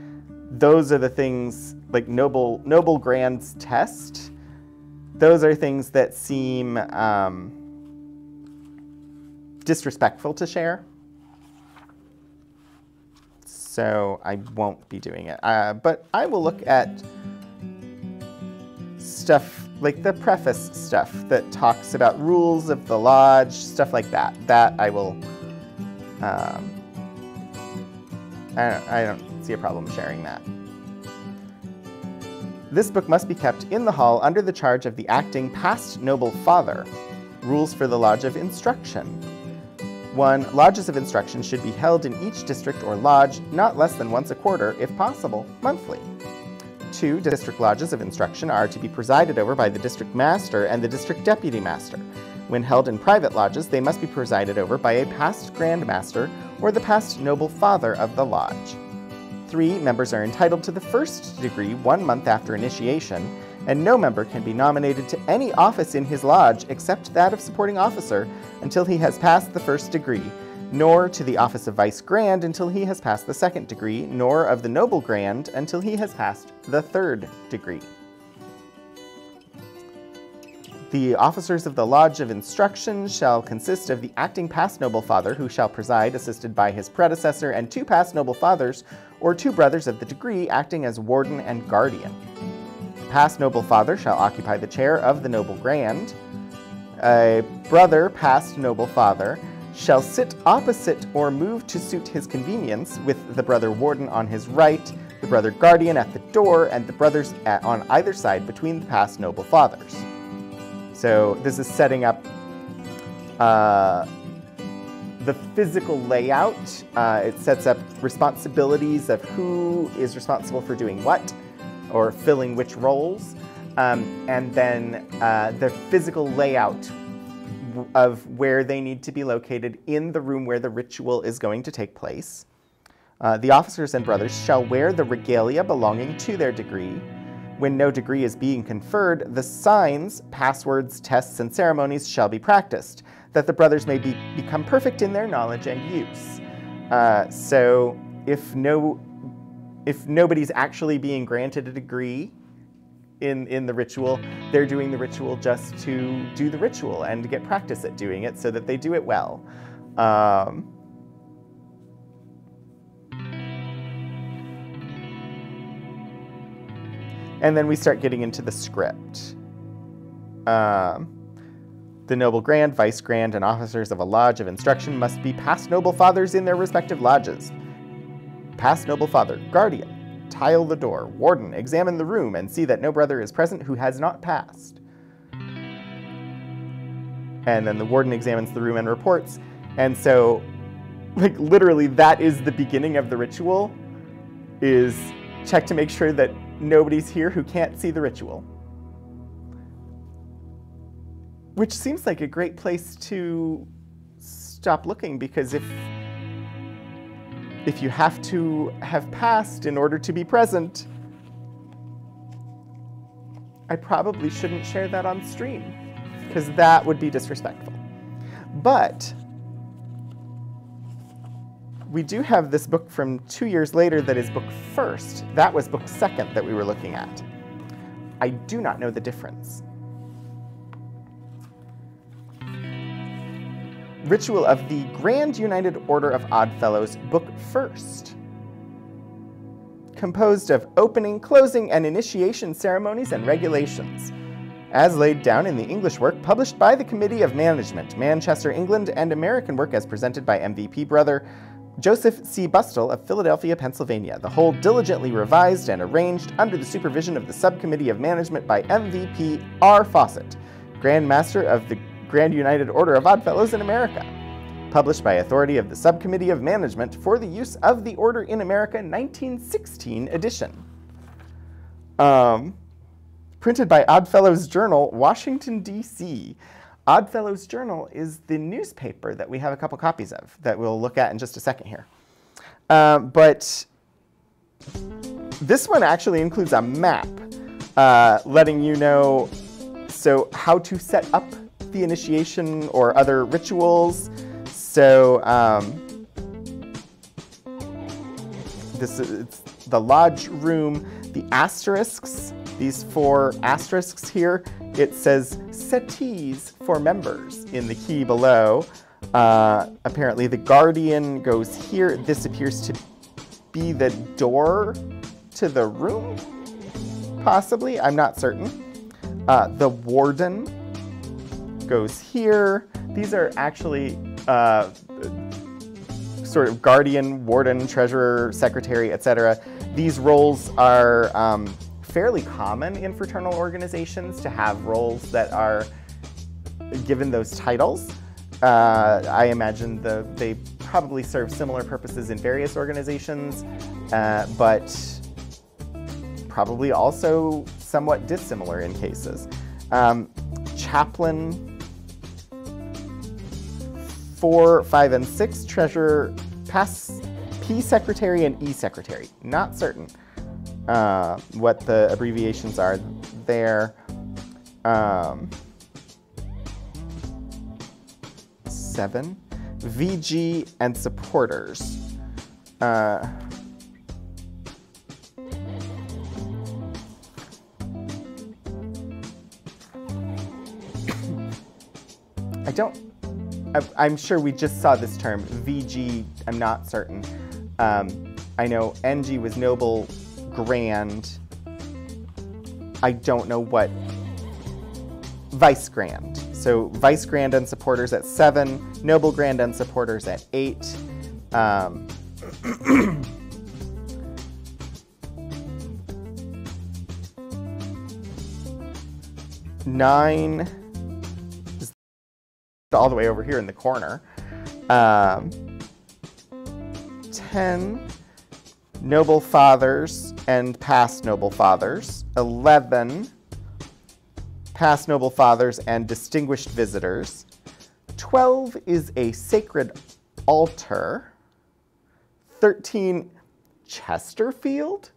those are the things like Noble, Noble Grand's test. Those are things that seem um, disrespectful to share. So I won't be doing it. Uh, but I will look at stuff like the preface stuff that talks about rules of the lodge, stuff like that. That I will. Um, I, don't, I don't see a problem sharing that. This book must be kept in the hall under the charge of the acting past noble father. Rules for the Lodge of Instruction. 1. Lodges of instruction should be held in each district or lodge not less than once a quarter, if possible, monthly. Two district lodges of instruction are to be presided over by the district master and the district deputy master. When held in private lodges, they must be presided over by a past grand master or the past noble father of the lodge. Three members are entitled to the first degree one month after initiation, and no member can be nominated to any office in his lodge except that of supporting officer until he has passed the first degree, nor to the office of Vice Grand until he has passed the second degree, nor of the Noble Grand until he has passed the third degree. The officers of the Lodge of Instruction shall consist of the acting past noble father, who shall preside, assisted by his predecessor, and two past noble fathers, or two brothers of the degree, acting as warden and guardian. The past noble father shall occupy the chair of the noble grand. A brother past noble father shall sit opposite or move to suit his convenience, with the brother warden on his right, the brother guardian at the door, and the brothers at, on either side between the past noble fathers. So this is setting up uh, the physical layout. Uh, it sets up responsibilities of who is responsible for doing what or filling which roles. Um, and then uh, the physical layout of where they need to be located in the room where the ritual is going to take place. Uh, the officers and brothers shall wear the regalia belonging to their degree. When no degree is being conferred, the signs, passwords, tests, and ceremonies shall be practiced, that the brothers may be, become perfect in their knowledge and use. Uh, so if no, if nobody's actually being granted a degree in, in the ritual. They're doing the ritual just to do the ritual and get practice at doing it so that they do it well. Um, and then we start getting into the script. Um, the noble grand, vice grand, and officers of a lodge of instruction must be past noble fathers in their respective lodges. Past noble father, guardian, tile the door. Warden, examine the room and see that no brother is present who has not passed. And then the warden examines the room and reports. And so, like, literally, that is the beginning of the ritual, is check to make sure that nobody's here who can't see the ritual. Which seems like a great place to stop looking because if if you have to have passed in order to be present, I probably shouldn't share that on stream because that would be disrespectful. But we do have this book from two years later that is book first. That was book second that we were looking at. I do not know the difference. Ritual of the Grand United Order of Odd Fellows, Book First. Composed of opening, closing, and initiation ceremonies and regulations. As laid down in the English work published by the Committee of Management, Manchester, England, and American work as presented by MVP brother Joseph C. Bustill of Philadelphia, Pennsylvania, the whole diligently revised and arranged under the supervision of the Subcommittee of Management by MVP R. Fawcett, Grand Master of the Grand United Order of Oddfellows in America. Published by authority of the Subcommittee of Management for the Use of the Order in America 1916 edition. Um, printed by Oddfellows Journal, Washington, D.C. Oddfellows Journal is the newspaper that we have a couple copies of that we'll look at in just a second here. Um, but this one actually includes a map uh, letting you know so how to set up the initiation or other rituals. So um, this is the lodge room, the asterisks, these four asterisks here, it says settees for members in the key below. Uh, apparently the guardian goes here. This appears to be the door to the room, possibly. I'm not certain. Uh, the warden goes here. These are actually uh, sort of guardian, warden, treasurer, secretary, etc. These roles are um, fairly common in fraternal organizations to have roles that are given those titles. Uh, I imagine the, they probably serve similar purposes in various organizations, uh, but probably also somewhat dissimilar in cases. Um, chaplain, four, five, and six, treasurer, pass, P secretary, and E secretary. Not certain uh, what the abbreviations are there. Um, seven, VG and supporters. Uh, [COUGHS] I don't I'm sure we just saw this term, VG, I'm not certain. Um, I know NG was Noble Grand. I don't know what Vice Grand. So vice grand and supporters at seven, noble grand and supporters at eight. Um, [CLEARS THROAT] nine all the way over here in the corner. Um, 10 noble fathers and past noble fathers. 11 past noble fathers and distinguished visitors. 12 is a sacred altar. 13 Chesterfield.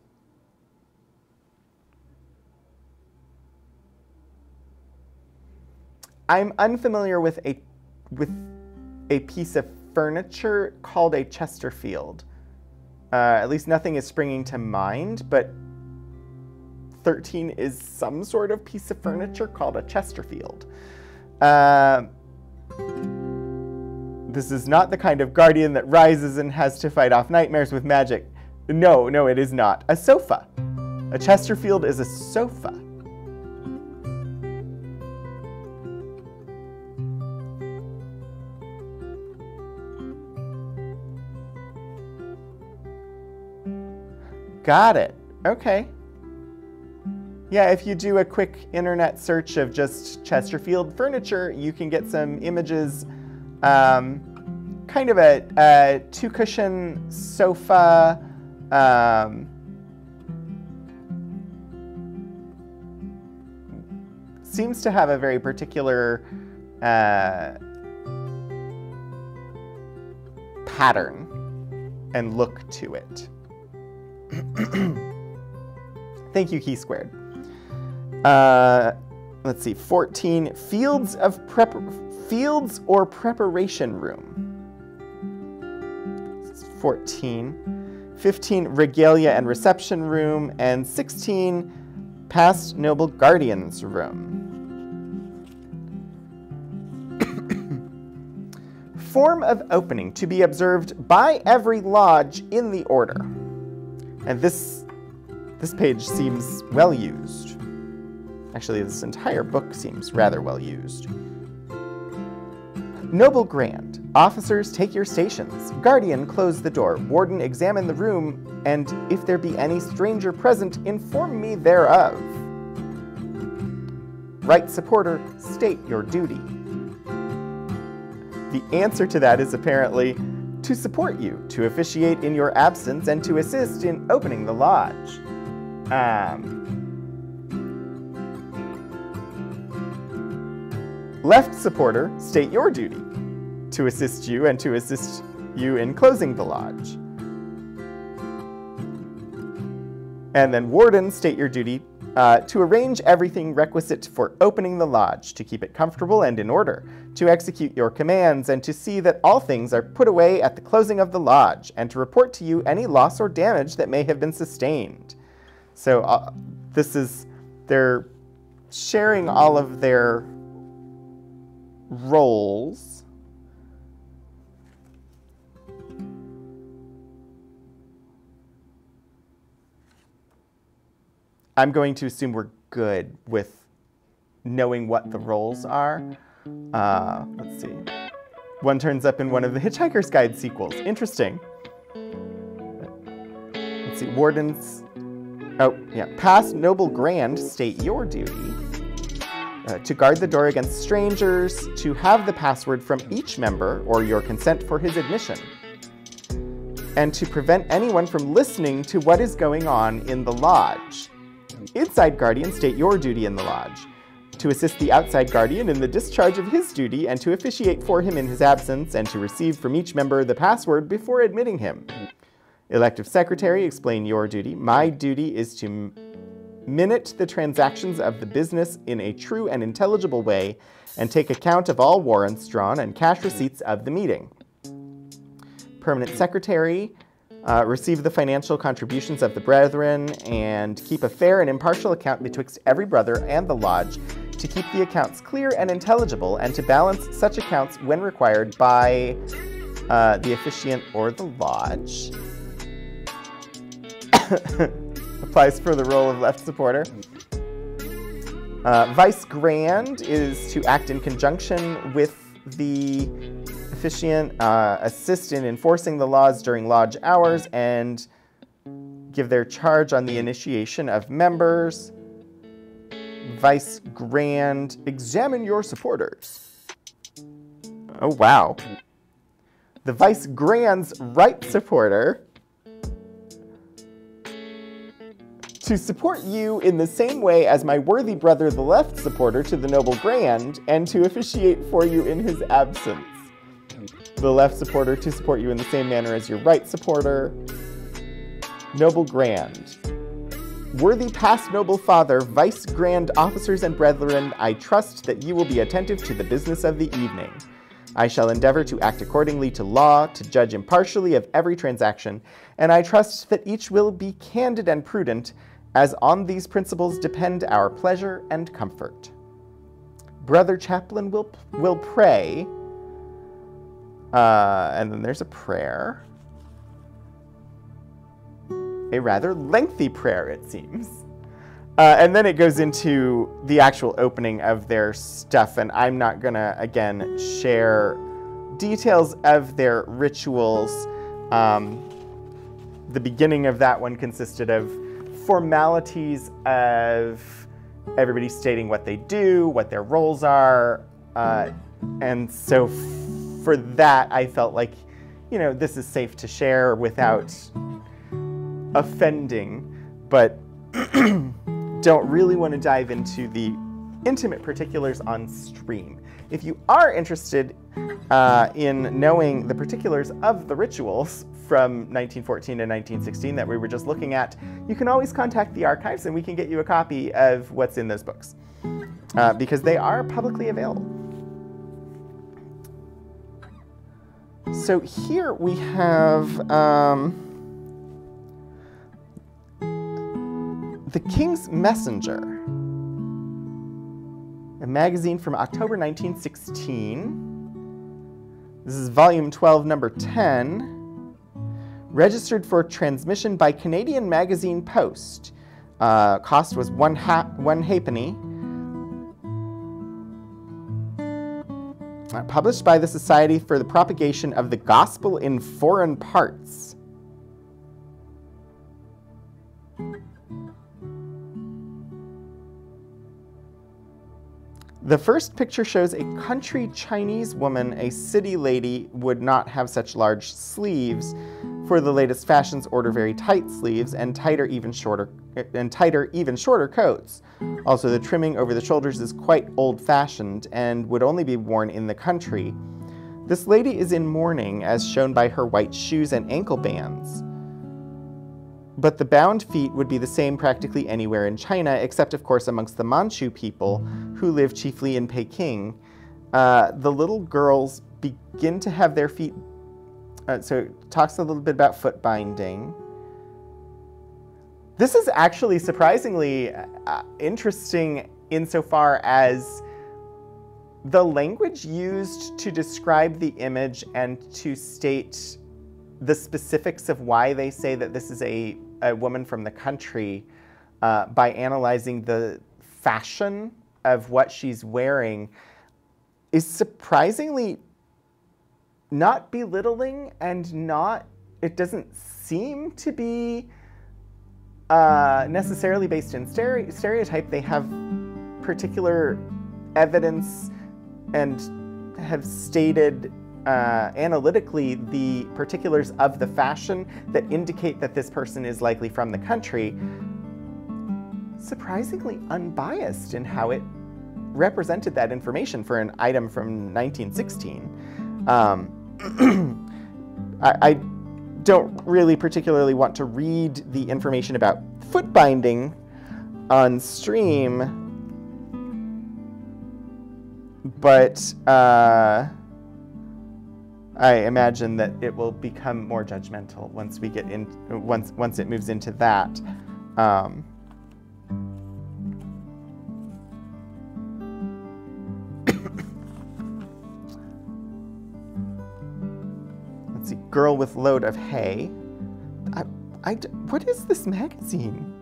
I'm unfamiliar with a with a piece of furniture called a Chesterfield. Uh, at least nothing is springing to mind, but 13 is some sort of piece of furniture called a Chesterfield. Uh, this is not the kind of guardian that rises and has to fight off nightmares with magic. No, no, it is not. A sofa. A Chesterfield is a sofa. Got it. Okay. Yeah, if you do a quick internet search of just Chesterfield furniture, you can get some images. Um, kind of a, a two cushion sofa. Um, seems to have a very particular uh, pattern and look to it. [CLEARS THROAT] Thank you, Key Squared. Uh, let's see, 14, fields of prep, fields or preparation room. 14. 15, regalia and reception room. And 16, past noble guardians room. [COUGHS] Form of opening to be observed by every lodge in the order. And this, this page seems well used. Actually, this entire book seems rather well used. Noble Grand. Officers, take your stations. Guardian, close the door. Warden, examine the room, and if there be any stranger present, inform me thereof. Right supporter, state your duty. The answer to that is apparently to support you, to officiate in your absence, and to assist in opening the lodge. Um, left supporter, state your duty, to assist you and to assist you in closing the lodge. And then warden, state your duty uh, to arrange everything requisite for opening the lodge, to keep it comfortable and in order, to execute your commands, and to see that all things are put away at the closing of the lodge, and to report to you any loss or damage that may have been sustained. So uh, this is, they're sharing all of their roles. I'm going to assume we're good with knowing what the roles are. Uh, let's see. One turns up in one of the Hitchhiker's Guide sequels. Interesting. Let's see. Wardens. Oh, yeah. Past Noble Grand state your duty. Uh, to guard the door against strangers, to have the password from each member or your consent for his admission, and to prevent anyone from listening to what is going on in the lodge. Inside Guardian state your duty in the lodge to assist the outside guardian in the discharge of his duty and to officiate for him in his absence and to receive from each member the password before admitting him. Elective secretary, explain your duty. My duty is to minute the transactions of the business in a true and intelligible way and take account of all warrants drawn and cash receipts of the meeting. Permanent secretary, uh, receive the financial contributions of the brethren, and keep a fair and impartial account betwixt every brother and the lodge, to keep the accounts clear and intelligible, and to balance such accounts when required by uh, the officiant or the lodge. [COUGHS] Applies for the role of left supporter. Uh, Vice Grand is to act in conjunction with the officiant, uh, assist in enforcing the laws during lodge hours, and give their charge on the initiation of members. Vice Grand, examine your supporters. Oh, wow. The Vice Grand's right supporter to support you in the same way as my worthy brother, the left supporter, to the noble grand, and to officiate for you in his absence. The left supporter to support you in the same manner as your right supporter. Noble grand. Worthy past noble father, vice grand officers and brethren, I trust that you will be attentive to the business of the evening. I shall endeavor to act accordingly to law, to judge impartially of every transaction, and I trust that each will be candid and prudent, as on these principles depend our pleasure and comfort. Brother Chaplain will, will pray, uh, and then there's a prayer. A rather lengthy prayer, it seems. Uh, and then it goes into the actual opening of their stuff, and I'm not gonna, again, share details of their rituals. Um, the beginning of that one consisted of formalities of everybody stating what they do, what their roles are. Uh, and so for that, I felt like, you know, this is safe to share without offending, but [CLEARS THROAT] don't really want to dive into the intimate particulars on stream. If you are interested uh, in knowing the particulars of the rituals from 1914 to 1916 that we were just looking at, you can always contact the archives and we can get you a copy of what's in those books uh, because they are publicly available. So here we have um, The King's Messenger, a magazine from October 1916. This is volume 12, number 10 registered for transmission by Canadian Magazine Post. Uh, cost was one, ha one halfpenny. Published by the Society for the Propagation of the Gospel in Foreign Parts. The first picture shows a country Chinese woman, a city lady, would not have such large sleeves. For the latest fashions, order very tight sleeves and tighter, even shorter, and tighter, even shorter coats. Also, the trimming over the shoulders is quite old-fashioned and would only be worn in the country. This lady is in mourning, as shown by her white shoes and ankle bands. But the bound feet would be the same practically anywhere in China, except, of course, amongst the Manchu people, who live chiefly in Peking. Uh, the little girls begin to have their feet. Uh, so it talks a little bit about foot binding. This is actually surprisingly uh, interesting insofar as the language used to describe the image and to state the specifics of why they say that this is a a woman from the country uh, by analyzing the fashion of what she's wearing is surprisingly not belittling and not, it doesn't seem to be uh, necessarily based in stere stereotype. They have particular evidence and have stated uh, analytically the particulars of the fashion that indicate that this person is likely from the country, surprisingly unbiased in how it represented that information for an item from 1916. Um, I, I don't really particularly want to read the information about foot binding on stream, but uh, I imagine that it will become more judgmental once we get in once once it moves into that. Um, girl with load of hay. I, I, what is this magazine?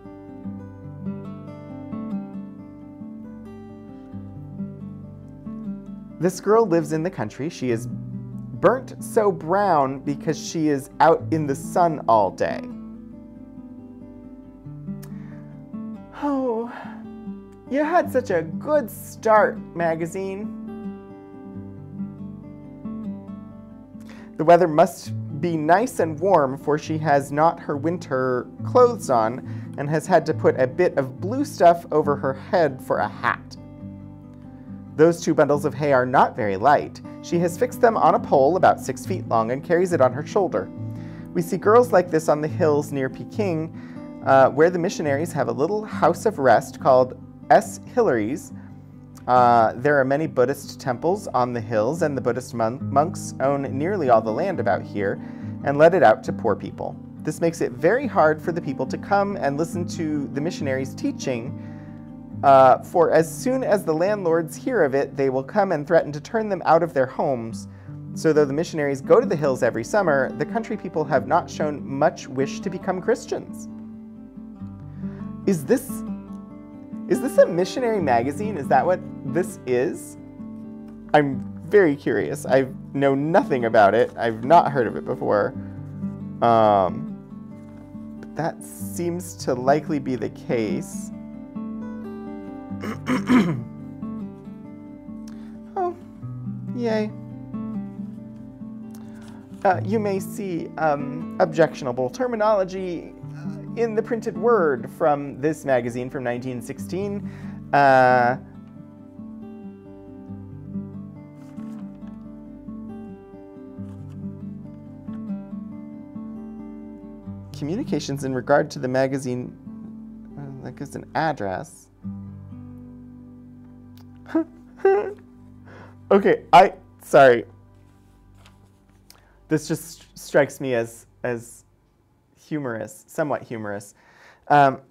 This girl lives in the country. She is burnt so brown because she is out in the sun all day. Oh, you had such a good start, magazine. The weather must be nice and warm, for she has not her winter clothes on and has had to put a bit of blue stuff over her head for a hat. Those two bundles of hay are not very light. She has fixed them on a pole about six feet long and carries it on her shoulder. We see girls like this on the hills near Peking, uh, where the missionaries have a little house of rest called S. Hilary's. Uh, there are many Buddhist temples on the hills, and the Buddhist mon- monks own nearly all the land about here and let it out to poor people. This makes it very hard for the people to come and listen to the missionaries' teaching, uh, for as soon as the landlords hear of it, they will come and threaten to turn them out of their homes. So, though the missionaries go to the hills every summer, the country people have not shown much wish to become Christians. Is this is this a missionary magazine? Is that what this is? I'm very curious. I know nothing about it. I've not heard of it before. Um, that seems to likely be the case. [CLEARS THROAT] oh, yay. Uh, you may see um, objectionable terminology in the printed word from this magazine from 1916. Uh, communications in regard to the magazine, uh, that gives an address. [LAUGHS] okay, I sorry. This just strikes me as as humorous, somewhat humorous. Um,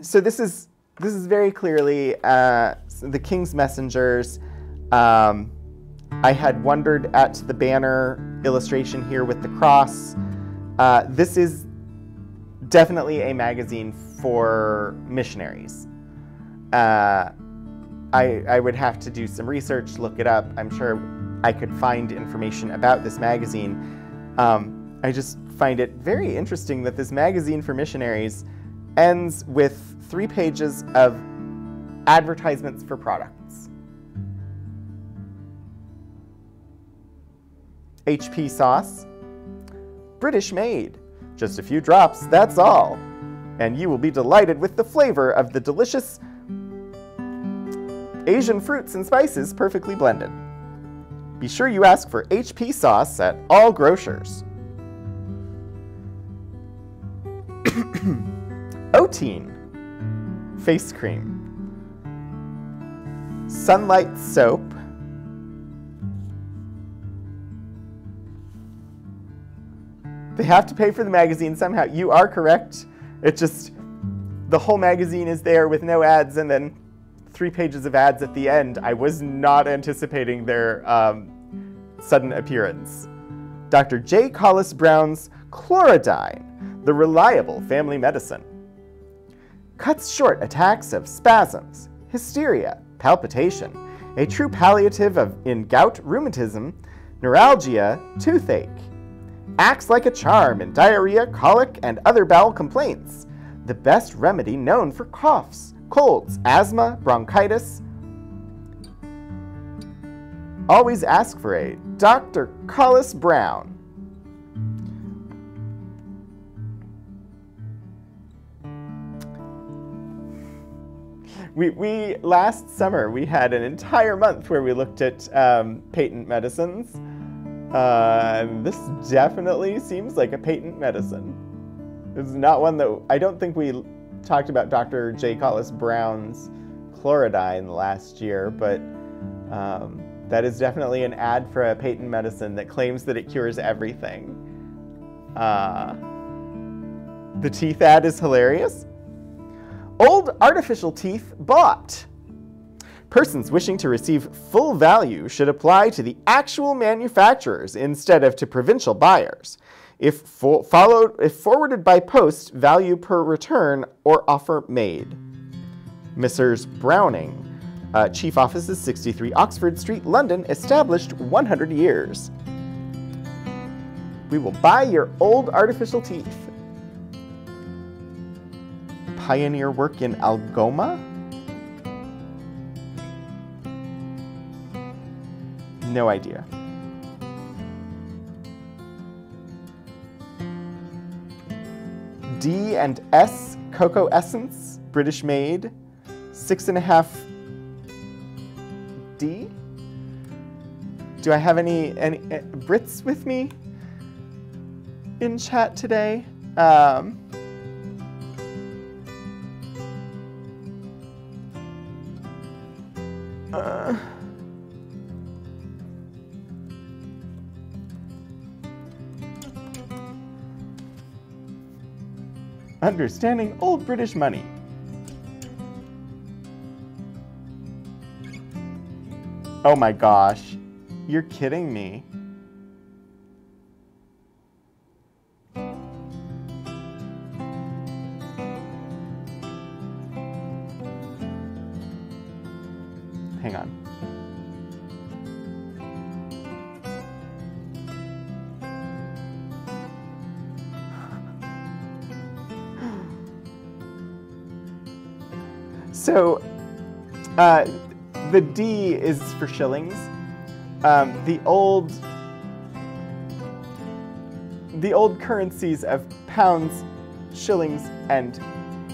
[CLEARS THROAT] so this is this is very clearly uh, the king's messengers. Um, I had wondered at the banner illustration here with the cross. Uh, this is definitely a magazine for missionaries. Uh, I, I would have to do some research, look it up. I'm sure I could find information about this magazine. Um, I just find it very interesting that this magazine for missionaries ends with three pages of advertisements for products. HP sauce, British made. Just a few drops, that's all. And you will be delighted with the flavor of the delicious Asian fruits and spices perfectly blended. Be sure you ask for HP sauce at all grocers. [COUGHS] Oatine face cream. Sunlight soap. They have to pay for the magazine somehow. You are correct. It just, the whole magazine is there with no ads and then three pages of ads at the end. I was not anticipating their um, sudden appearance. Dr. J. Collis Browne's Chlorodyne, the reliable family medicine. Cuts short attacks of spasms, hysteria, palpitation, a true palliative of in gout, rheumatism, neuralgia, toothache acts like a charm in diarrhea, colic, and other bowel complaints. The best remedy known for coughs, colds, asthma, bronchitis. Always ask for a Dr. Collis Browne. We, we last summer we had an entire month where we looked at um, patent medicines. Uh, this definitely seems like a patent medicine. It's not one that I don't think we talked about Dr. J. Collis Browne's Chlorodyne last year, but um, that is definitely an ad for a patent medicine that claims that it cures everything. Uh, the teeth ad is hilarious. Old artificial teeth bought. Persons wishing to receive full value should apply to the actual manufacturers instead of to provincial buyers. If, fo followed, if forwarded by post, value per return or offer made. Messrs. Browning. Uh, chief office is 63 Oxford Street, London, established 100 years. We will buy your old artificial teeth. Pioneer work in Algoma? No idea. D and S Cocoa Essence, British made, six and a half D. Do I have any any uh, Brits with me in chat today? Um, Understanding Old British Money. Oh my gosh. You're kidding me. The D is for shillings. Um, the old the old currencies of pounds, shillings, and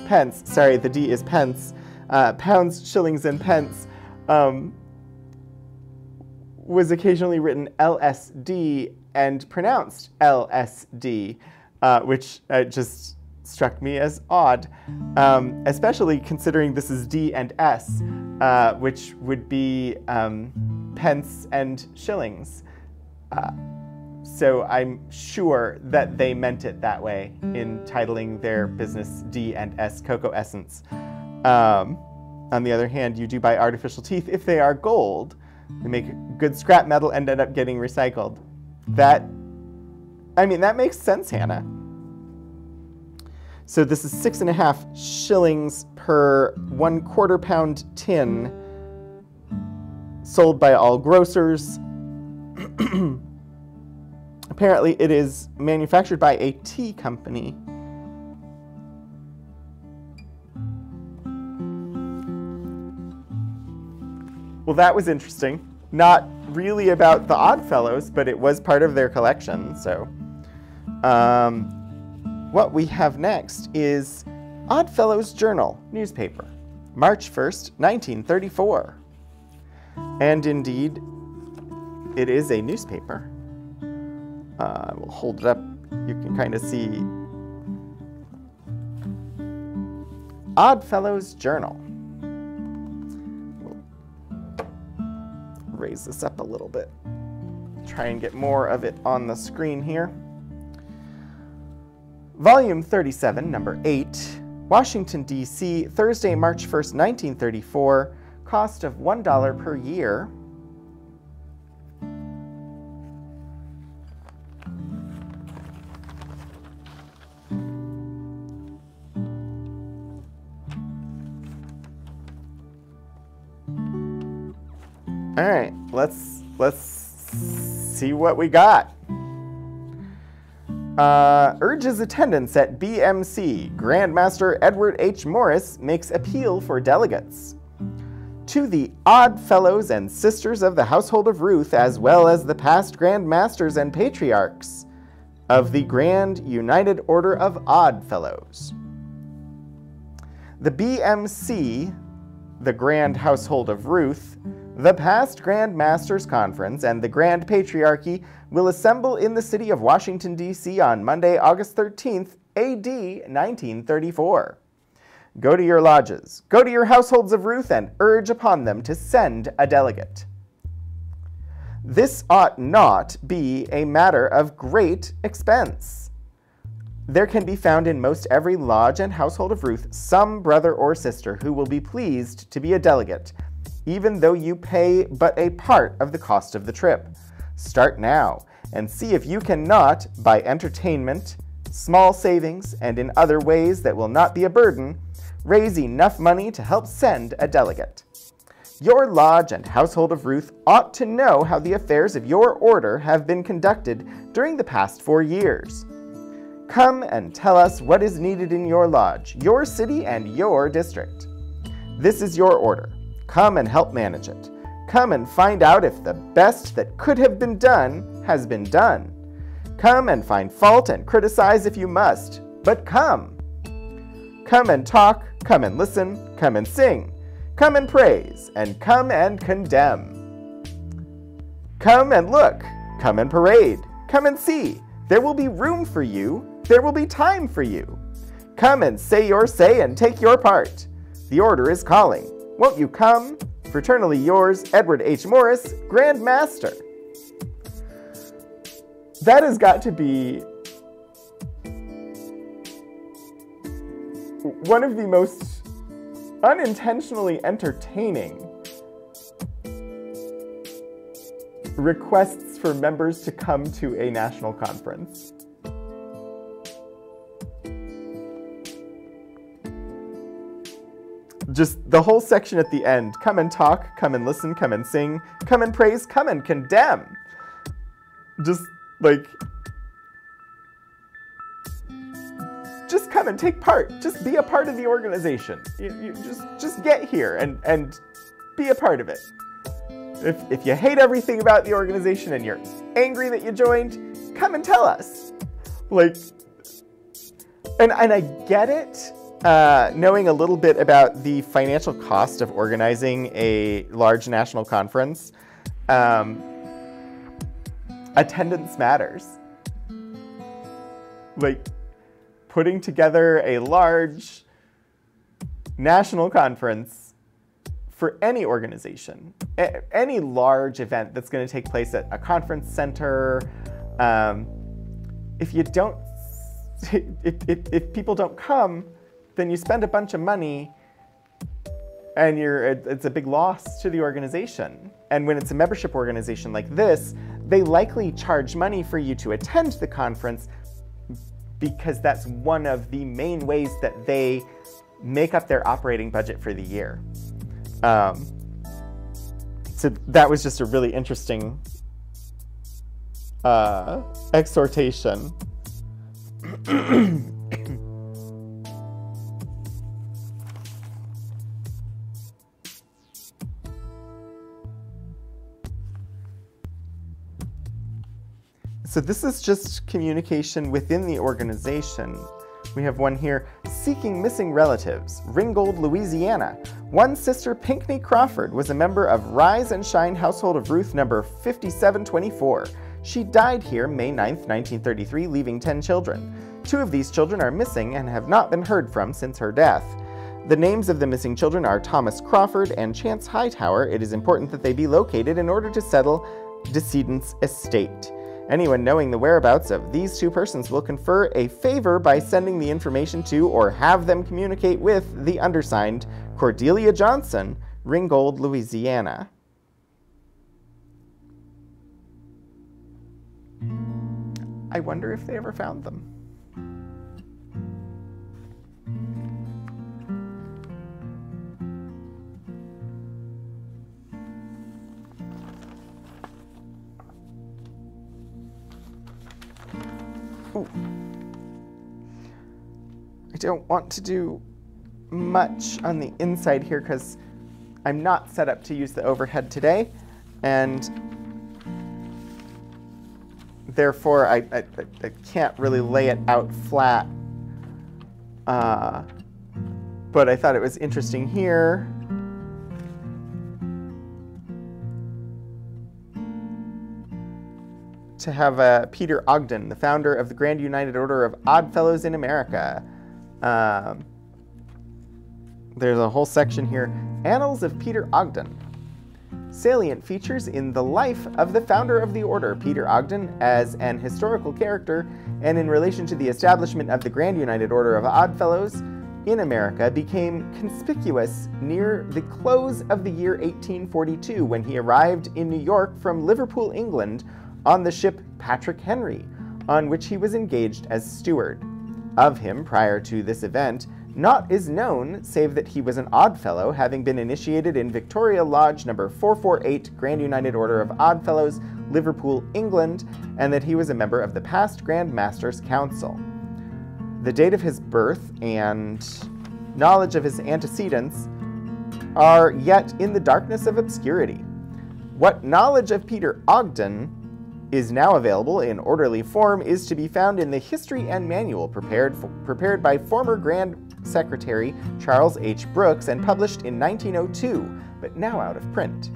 pence. Sorry, the D is pence. Uh, pounds, shillings, and pence um, was occasionally written LSD and pronounced LSD, uh, which uh, just struck me as odd, um, especially considering this is D and S, uh, which would be um, pence and shillings. Uh, so I'm sure that they meant it that way in titling their business D and S Cocoa Essence. Um, on the other hand, you do buy artificial teeth if they are gold. They make good scrap metal and end up getting recycled. That, I mean, that makes sense, Hannah. So this is six and a half shillings per one quarter pound tin sold by all grocers. [CLEARS THROAT] Apparently it is manufactured by a tea company. Well, that was interesting. Not really about the Oddfellows, but it was part of their collection, so. Um, what we have next is Oddfellows Journal newspaper, March 1st, 1934. And indeed, it is a newspaper. Uh, we'll hold it up. You can kind of see Oddfellows Journal. We'll raise this up a little bit. Try and get more of it on the screen here. Volume 37, number 8, Washington, D.C., Thursday, March 1st, 1934, cost of $1 per year. All right, let's let's see what we got. Uh, urges attendance at BMC. Grandmaster Edward H. Morris makes appeal for delegates. To the Odd Fellows and Sisters of the Household of Ruth, as well as the past Grand Masters and Patriarchs of the Grand United Order of Odd Fellows. The BMC, the Grand Household of Ruth, the past Grand Masters Conference, and the Grand Patriarchy will assemble in the city of Washington, D.C. on Monday, August 13th, AD 1934. Go to your lodges, go to your households of Ruth, and urge upon them to send a delegate. This ought not be a matter of great expense. There can be found in most every lodge and household of Ruth some brother or sister who will be pleased to be a delegate even though you pay but a part of the cost of the trip. Start now and see if you cannot, by entertainment, small savings, and in other ways that will not be a burden, raise enough money to help send a delegate. Your lodge and household of Ruth ought to know how the affairs of your order have been conducted during the past four years. Come and tell us what is needed in your lodge, your city, and your district. This is your order. Come and help manage it. Come and find out if the best that could have been done has been done. Come and find fault and criticize if you must, but come. Come and talk, come and listen, come and sing, come and praise, and come and condemn. Come and look, come and parade, come and see. There will be room for you, there will be time for you. Come and say your say and take your part. The order is calling. Won't you come? Fraternally yours, Edward H. Morris, Grand Master. That has got to be one of the most unintentionally entertaining requests for members to come to a national conference. Just the whole section at the end come and talk, come and listen, come and sing, come and praise, come and condemn. Just like just come and take part. Just be a part of the organization. You, you just just get here and and be a part of it. If if you hate everything about the organization and you're angry that you joined, come and tell us. Like, and and I get it. Uh, knowing a little bit about the financial cost of organizing a large national conference, um, attendance matters. Like, putting together a large national conference for any organization, any large event that's going to take place at a conference center. Um, if you don't, [LAUGHS] if, if, if people don't come, then you spend a bunch of money and you're it's a big loss to the organization. And when it's a membership organization like this, they likely charge money for you to attend the conference, because that's one of the main ways that they make up their operating budget for the year. Um, so that was just a really interesting uh, exhortation. [CLEARS THROAT] [COUGHS] So this is just communication within the organization. We have one here, Seeking Missing Relatives, Ringgold, Louisiana. One sister, Pinckney Crawford, was a member of Rise and Shine Household of Ruth number 5724. She died here May 9, 1933, leaving 10 children. Two of these children are missing and have not been heard from since her death. The names of the missing children are Thomas Crawford and Chance Hightower. It is important that they be located in order to settle decedent's estate. Anyone knowing the whereabouts of these two persons will confer a favor by sending the information to or have them communicate with the undersigned Cordelia Johnson, Ringgold, Louisiana. I wonder if they ever found them. Ooh. I don't want to do much on the inside here because I'm not set up to use the overhead today and therefore I, I, I can't really lay it out flat. Uh, but I thought it was interesting here to have uh, Peter Ogden, the founder of the Grand United Order of Odd Fellows in America. Um, there's a whole section here Annals of Peter Ogden. Salient features in the life of the founder of the order, Peter Ogden, as an historical character, and in relation to the establishment of the Grand United Order of Odd Fellows in America, became conspicuous near the close of the year 1842 when he arrived in New York from Liverpool, England, on the ship Patrick Henry, on which he was engaged as steward. Of him, prior to this event, Naught is known save that he was an Oddfellow, having been initiated in Victoria Lodge number 448, Grand United Order of Oddfellows, Liverpool, England, and that he was a member of the past Grand Masters Council. The date of his birth and knowledge of his antecedents are yet in the darkness of obscurity. What knowledge of Peter Ogden is now available in orderly form is to be found in the History and Manual prepared, prepared by former Grand Secretary Charles H. Brooks and published in 1902, but now out of print.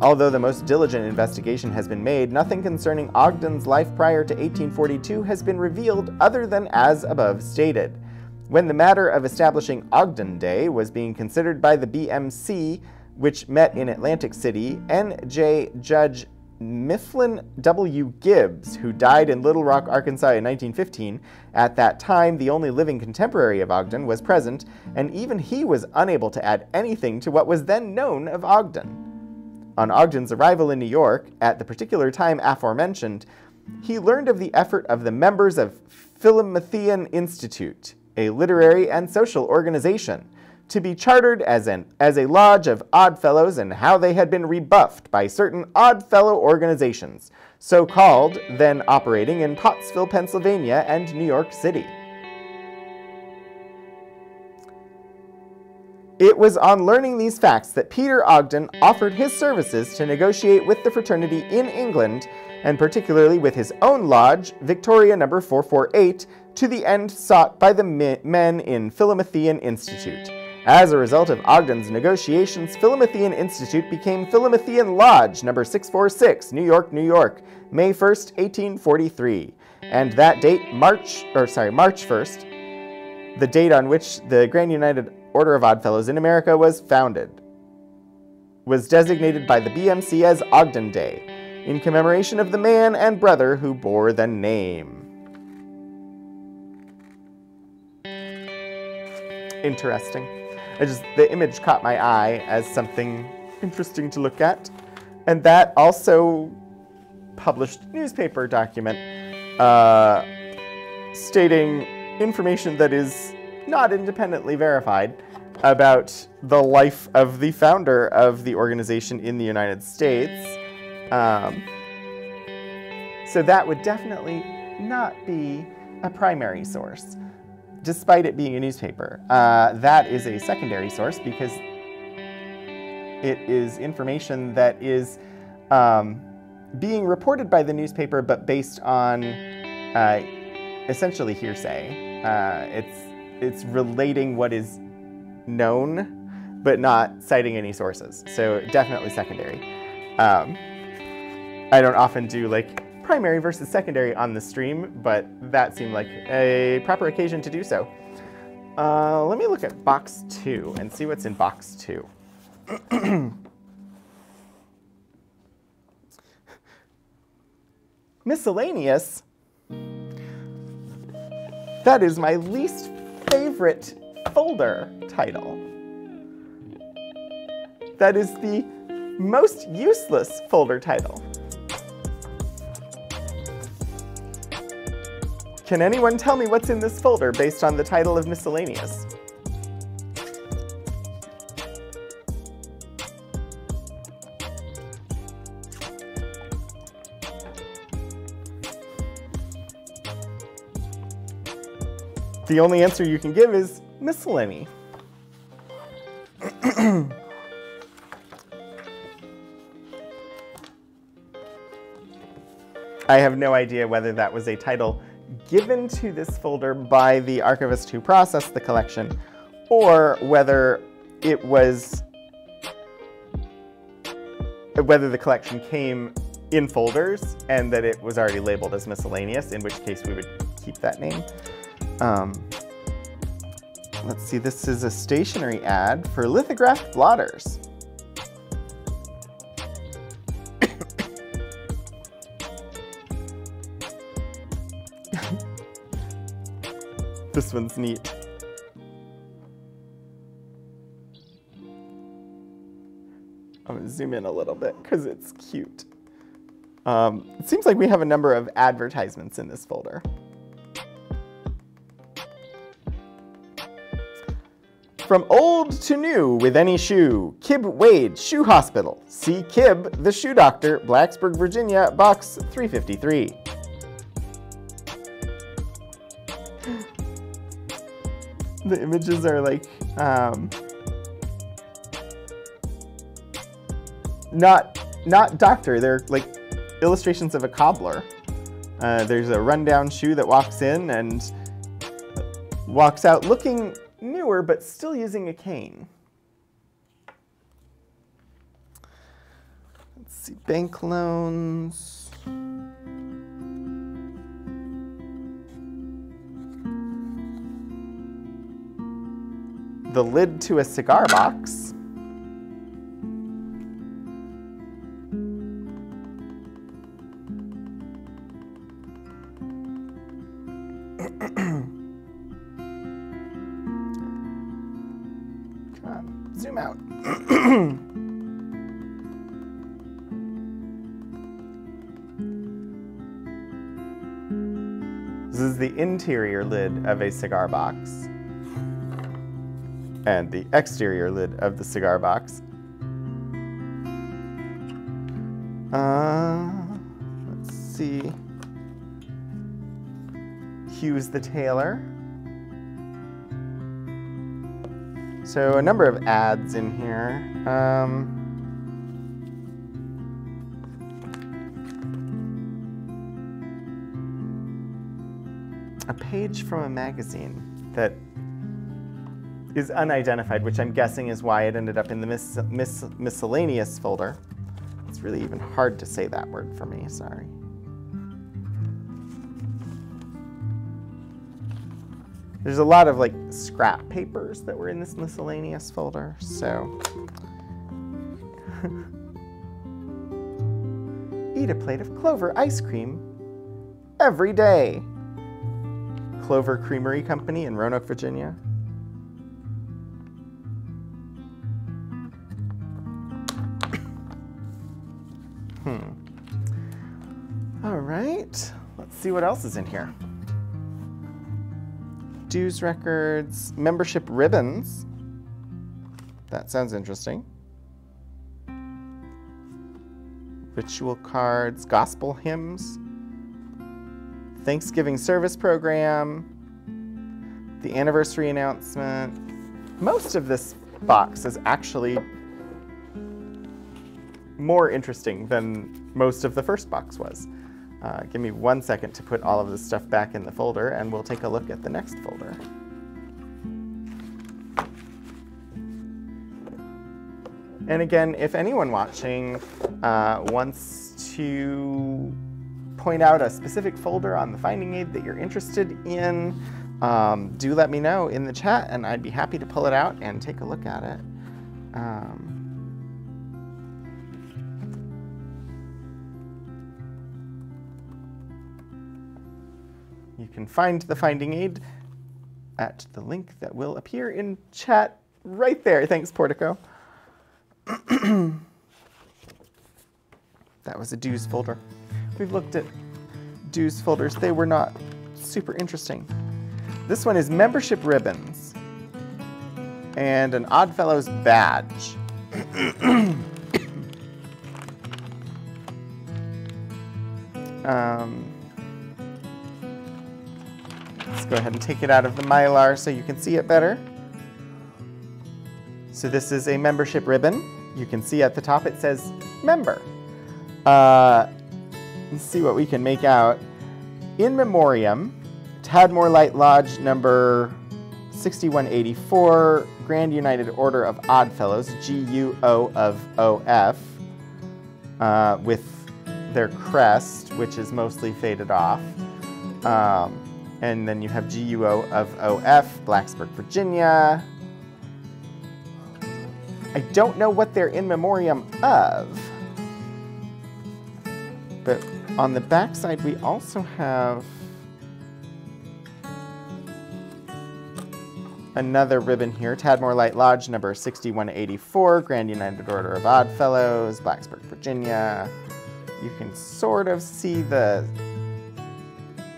Although the most diligent investigation has been made, nothing concerning Ogden's life prior to 1842 has been revealed other than as above stated. When the matter of establishing Ogden Day was being considered by the BMC, which met in Atlantic City, N.J. Judge Mifflin W. Gibbs, who died in Little Rock, Arkansas in 1915. At that time, the only living contemporary of Ogden was present, and even he was unable to add anything to what was then known of Ogden. On Ogden's arrival in New York, at the particular time aforementioned, he learned of the effort of the members of Philomathean Institute, a literary and social organization, to be chartered as, an, as a lodge of odd fellows and how they had been rebuffed by certain odd fellow organizations, so called, then operating in Pottsville, Pennsylvania and New York City. It was on learning these facts that Peter Ogden offered his services to negotiate with the fraternity in England, and particularly with his own lodge, Victoria number 448, to the end sought by the men in Philomathean Institute. As a result of Ogden's negotiations, Philomathean Institute became Philomathean Lodge number 646, New York, New York, May 1st, 1843. And that date, March, or sorry, March 1st, the date on which the Grand United Order of Oddfellows in America was founded, was designated by the BMC as Ogden Day, in commemoration of the man and brother who bore the name. Interesting. I just the image caught my eye as something interesting to look at, and that also published newspaper document uh, stating information that is not independently verified about the life of the founder of the organization in the United States. Um, so that would definitely not be a primary source despite it being a newspaper. Uh, that is a secondary source because it is information that is um, being reported by the newspaper but based on uh, essentially hearsay. Uh, it's, it's relating what is known but not citing any sources. So definitely secondary. Um, I don't often do like primary versus secondary on the stream, but that seemed like a proper occasion to do so. Uh, let me look at box two and see what's in box two. [CLEARS THROAT] Miscellaneous? That is my least favorite folder title. That is the most useless folder title. Can anyone tell me what's in this folder based on the title of miscellaneous? The only answer you can give is miscellany. [CLEARS THROAT] I have no idea whether that was a title given to this folder by the archivist who processed the collection, or whether it was, whether the collection came in folders and that it was already labeled as miscellaneous, in which case we would keep that name. Um, let's see, this is a stationery ad for lithographed blotters. This one's neat. I'm gonna zoom in a little bit because it's cute. Um, it seems like we have a number of advertisements in this folder. From old to new with any shoe. Kib Wade Shoe Hospital. See Kib, the shoe doctor, Blacksburg, Virginia, box 353. [LAUGHS] the images are like um, not not doctor. They're like illustrations of a cobbler. Uh, there's a rundown shoe that walks in and walks out looking newer, but still using a cane. Let's see, bank loans. The lid to a cigar box. [COUGHS] zoom out. [COUGHS] this is the interior lid of a cigar box and the exterior lid of the cigar box. Uh, let's see. Hughes the tailor. So a number of ads in here. Um, a page from a magazine that is unidentified, which I'm guessing is why it ended up in the mis mis miscellaneous folder. It's really even hard to say that word for me, sorry. There's a lot of like scrap papers that were in this miscellaneous folder, so. [LAUGHS] Eat a plate of Clover ice cream every day. Clover Creamery Company in Roanoke, Virginia. See what else is in here dues records, membership ribbons. That sounds interesting. Ritual cards, gospel hymns, Thanksgiving service program, the anniversary announcement. Most of this box is actually more interesting than most of the first box was. Uh, give me one second to put all of this stuff back in the folder and we'll take a look at the next folder. And again, if anyone watching uh, wants to point out a specific folder on the finding aid that you're interested in, um, do let me know in the chat and I'd be happy to pull it out and take a look at it. Um, You can find the finding aid at the link that will appear in chat right there. Thanks, Portico. [CLEARS THROAT] that was a dues folder. We've looked at dues folders. They were not super interesting. This one is membership ribbons and an Oddfellows badge. [CLEARS THROAT] um, Let's go ahead and take it out of the Mylar so you can see it better. So this is a membership ribbon. You can see at the top it says member. Uh, let's see what we can make out. In memoriam, Tadmore Light Lodge number 6184, Grand United Order of Oddfellows, GUO of OF, uh, with their crest, which is mostly faded off. Um, and then you have GUO of OF, Blacksburg, Virginia. I don't know what they're in memoriam of. But on the back side, we also have another ribbon here, Tadmore Light Lodge number 6184, Grand United Order of Odd Fellows, Blacksburg, Virginia. You can sort of see the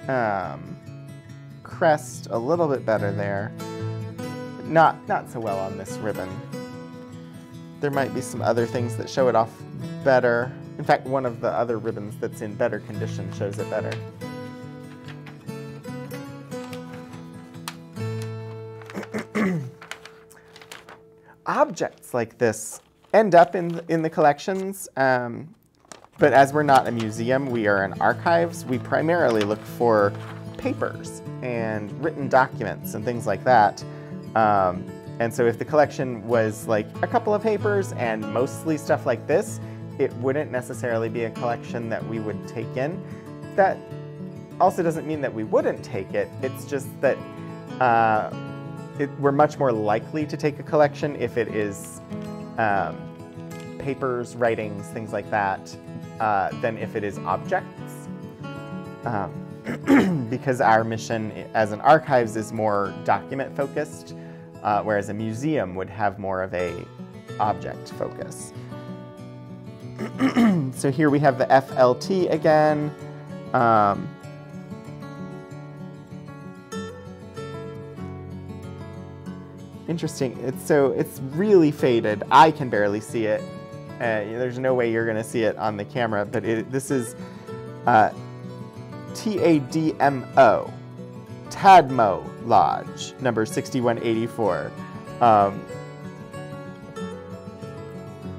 um, crest a little bit better there. not, not so well on this ribbon. There might be some other things that show it off better. In fact, one of the other ribbons that's in better condition shows it better. [CLEARS THROAT] Objects like this end up in, in the collections, um, but as we're not a museum, we are an archives, we primarily look for papers and written documents and things like that. Um, and so if the collection was like a couple of papers and mostly stuff like this, it wouldn't necessarily be a collection that we would take in. That also doesn't mean that we wouldn't take it. It's just that uh, it, we're much more likely to take a collection if it is um, papers, writings, things like that, uh, than if it is objects. Um, [CLEARS THROAT] because our mission as an archives is more document focused, uh, whereas a museum would have more of a object focus. [CLEARS THROAT] so here we have the FLT again. Um, interesting. It's so it's really faded. I can barely see it. Uh, there's no way you're going to see it on the camera, but it, this is uh, TADMO, Tadmo Lodge, number 6184. Um,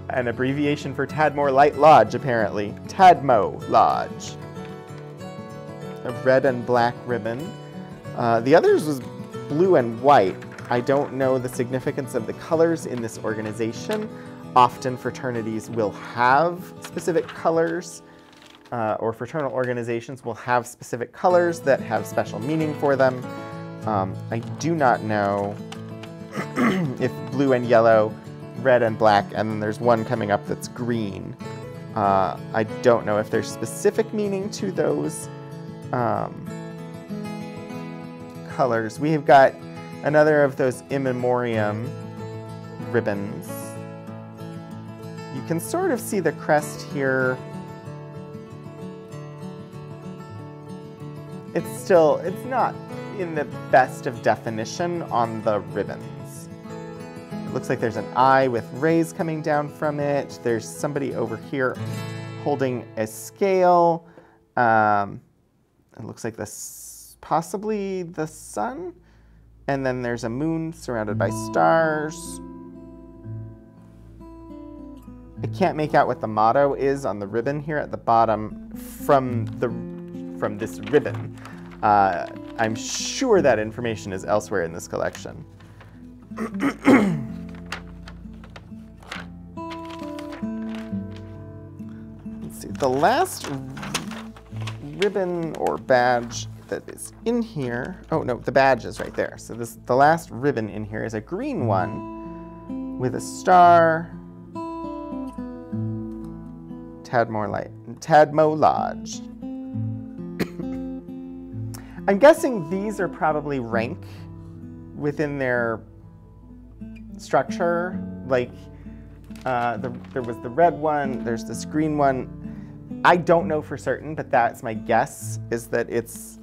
an abbreviation for Tadmore Light Lodge, apparently. Tadmo Lodge. A red and black ribbon. Uh, the others was blue and white. I don't know the significance of the colors in this organization. Often fraternities will have specific colors, uh, or fraternal organizations will have specific colors that have special meaning for them. Um, I do not know [CLEARS THROAT] if blue and yellow, red and black, and then there's one coming up that's green. Uh, I don't know if there's specific meaning to those um, colors. We have got another of those in memoriam ribbons. You can sort of see the crest here. It's still, it's not in the best of definition on the ribbons. It looks like there's an eye with rays coming down from it. There's somebody over here holding a scale. Um, it looks like this, possibly the sun. And then there's a moon surrounded by stars. I can't make out what the motto is on the ribbon here at the bottom from the from this ribbon. Uh, I'm sure that information is elsewhere in this collection. [CLEARS THROAT] Let's see, the last ribbon or badge that is in here, oh no, the badge is right there. So this the last ribbon in here is a green one with a star, Tadmore Light, Tadmo Lodge. I'm guessing these are probably rank within their structure. Like, uh, the, there was the red one, there's this green one. I don't know for certain, but that's my guess, is that it's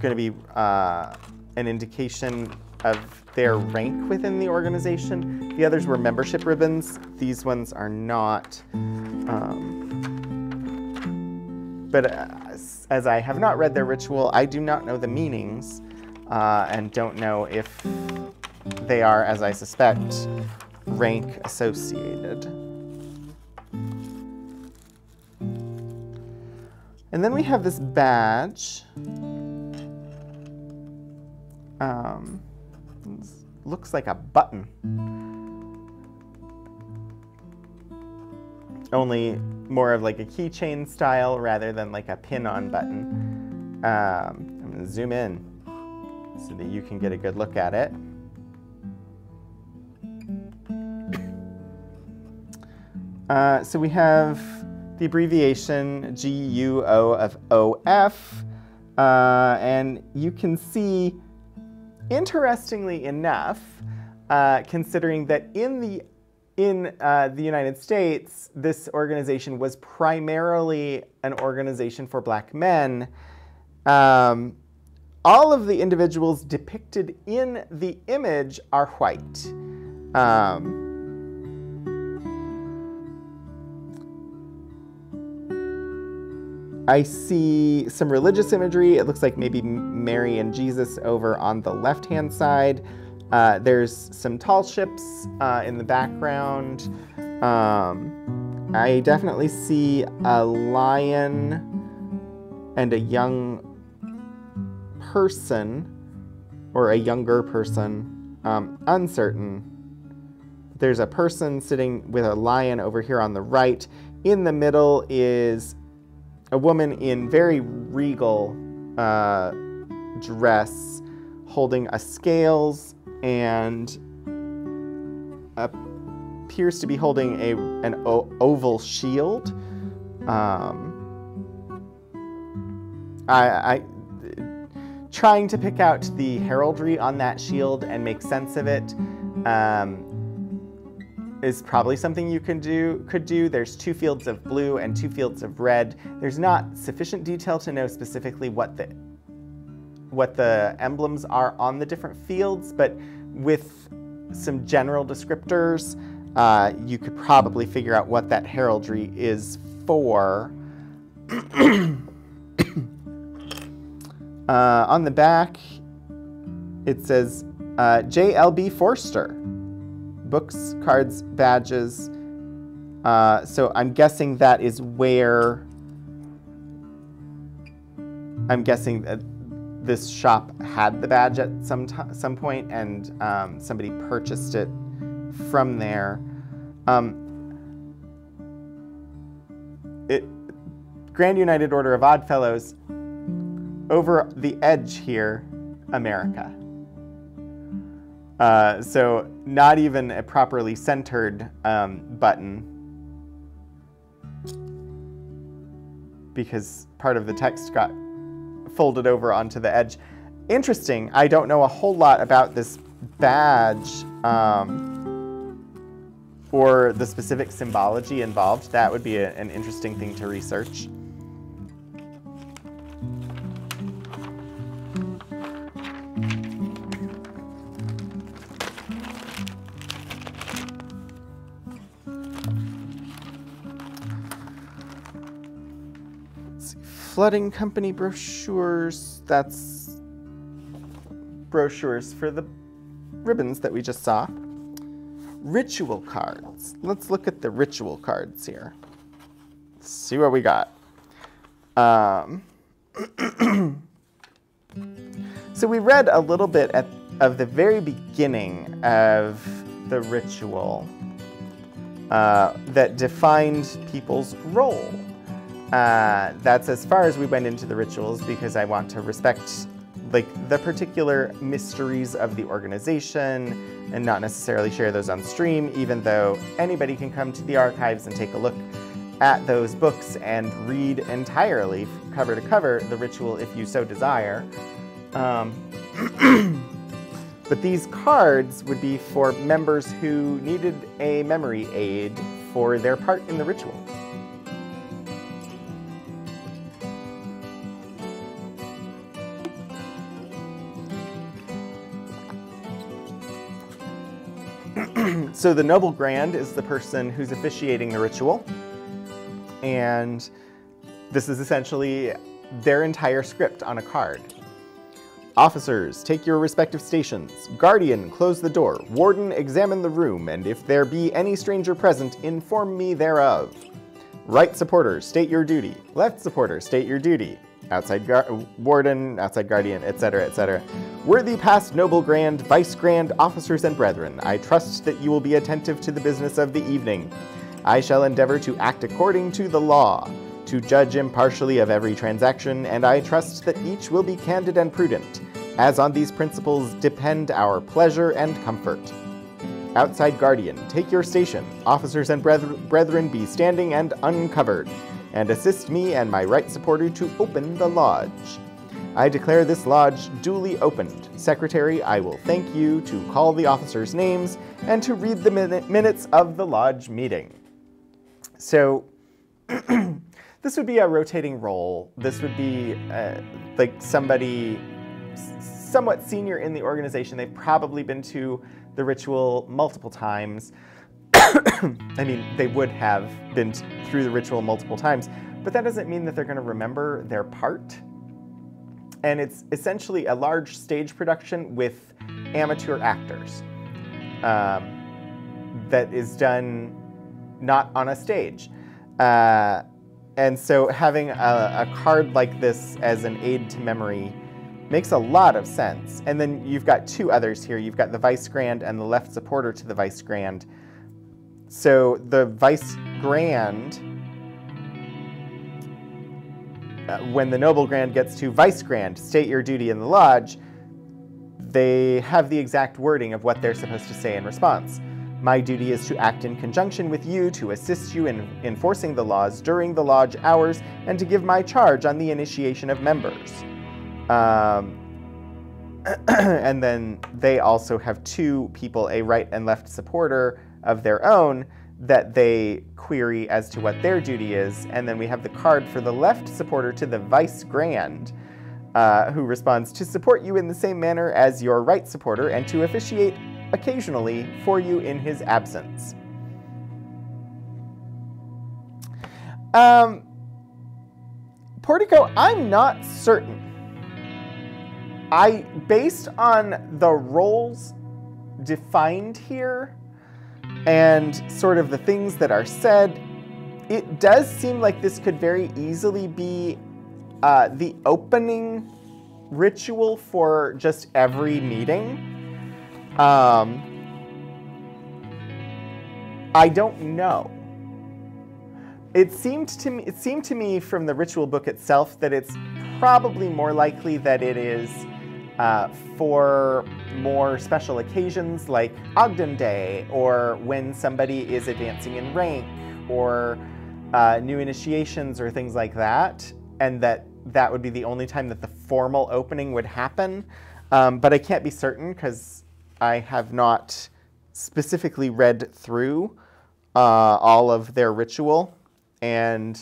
going to be uh, an indication of their rank within the organization. The others were membership ribbons. These ones are not. Um, but as, as, I have not read their ritual, I do not know the meanings uh, and don't know if they are, as I suspect, rank associated. And then we have this badge. Um, looks like a button. Only more of like a keychain style rather than like a pin-on button. Um, I'm going to zoom in so that you can get a good look at it. [COUGHS] Uh, so we have the abbreviation GUO of OF, uh, and you can see Interestingly enough, uh, considering that in the in uh, the United States, this organization was primarily an organization for black men. Um, all of the individuals depicted in the image are white. Um, I see some religious imagery. It looks like maybe Mary and Jesus over on the left hand side. Uh, there's some tall ships uh, in the background. Um, I definitely see a lion and a young person, or a younger person, um, uncertain. There's a person sitting with a lion over here on the right. In the middle is a woman in very regal uh, dress holding a scales and appears to be holding a an oval shield. Um, I, I trying to pick out the heraldry on that shield and make sense of it. Um, is probably something you can do could do. There's two fields of blue and two fields of red. There's not sufficient detail to know specifically what the what the emblems are on the different fields, but with some general descriptors, uh, you could probably figure out what that heraldry is for. [COUGHS] uh, on the back, it says uh, J.L.B. Forster books, cards, badges. Uh, so I'm guessing that is where I'm guessing that this shop had the badge at some some point, and um, somebody purchased it from there. Um, it, Grand United Order of Odd Fellows, over the edge here, America. Uh, so not even a properly centered um, button because part of the text got folded over onto the edge. Interesting, I don't know a whole lot about this badge um, or the specific symbology involved. That would be a, an interesting thing to research. Flooding company brochures. That's brochures for the ribbons that we just saw. Ritual cards. Let's look at the ritual cards here. Let's see what we got. Um, [CLEARS THROAT] so we read a little bit at, of the very beginning of the ritual uh, that defined people's role uh, that's as far as we went into the rituals because I want to respect like the particular mysteries of the organization and not necessarily share those on stream, even though anybody can come to the archives and take a look at those books and read entirely, cover to cover, the ritual if you so desire. Um, [CLEARS THROAT] but these cards would be for members who needed a memory aid for their part in the ritual. So the Noble Grand is the person who's officiating the ritual. And this is essentially their entire script on a card. Officers, take your respective stations. Guardian, close the door. Warden, examine the room, and if there be any stranger present, inform me thereof. Right supporters, state your duty. Left supporters, state your duty outside warden, outside guardian, etc., etc. Worthy past noble grand, vice grand, officers and brethren, I trust that you will be attentive to the business of the evening. I shall endeavor to act according to the law, to judge impartially of every transaction, and I trust that each will be candid and prudent, as on these principles depend our pleasure and comfort. Outside guardian, take your station. Officers and brethren, be standing and uncovered and assist me and my right supporter to open the lodge. I declare this lodge duly opened. Secretary, I will thank you to call the officers' names and to read the minutes of the lodge meeting. So, [CLEARS THROAT] this would be a rotating role. This would be uh, like somebody somewhat senior in the organization. They've probably been to the ritual multiple times. [COUGHS] I mean, they would have been through the ritual multiple times, but that doesn't mean that they're going to remember their part. And it's essentially a large stage production with amateur actors um, that is done not on a stage. Uh, and so having a, a, card like this as an aid to memory makes a lot of sense. And then you've got two others here. You've got the Vice Grand and the left supporter to the Vice Grand. So the Vice Grand, uh, when the Noble Grand gets to Vice Grand, state your duty in the lodge, they have the exact wording of what they're supposed to say in response. My duty is to act in conjunction with you to assist you in enforcing the laws during the lodge hours and to give my charge on the initiation of members. Um, [CLEARS THROAT] and then they also have two people, a right and left supporter of their own, that they query as to what their duty is. And then we have the card for the left supporter to the vice grand, uh, who responds to support you in the same manner as your right supporter and to officiate occasionally for you in his absence. Um, Portico, I'm not certain. I, based on the roles defined here and sort of the things that are said, it does seem like this could very easily be uh, the opening ritual for just every meeting. Um, I don't know. It seemed to me. It seemed to me from the ritual book itself that it's probably more likely that it is uh, for more special occasions like Ogden Day, or when somebody is advancing in rank, or uh, new initiations, or things like that, and that that would be the only time that the formal opening would happen. Um, but I can't be certain because I have not specifically read through uh, all of their ritual, and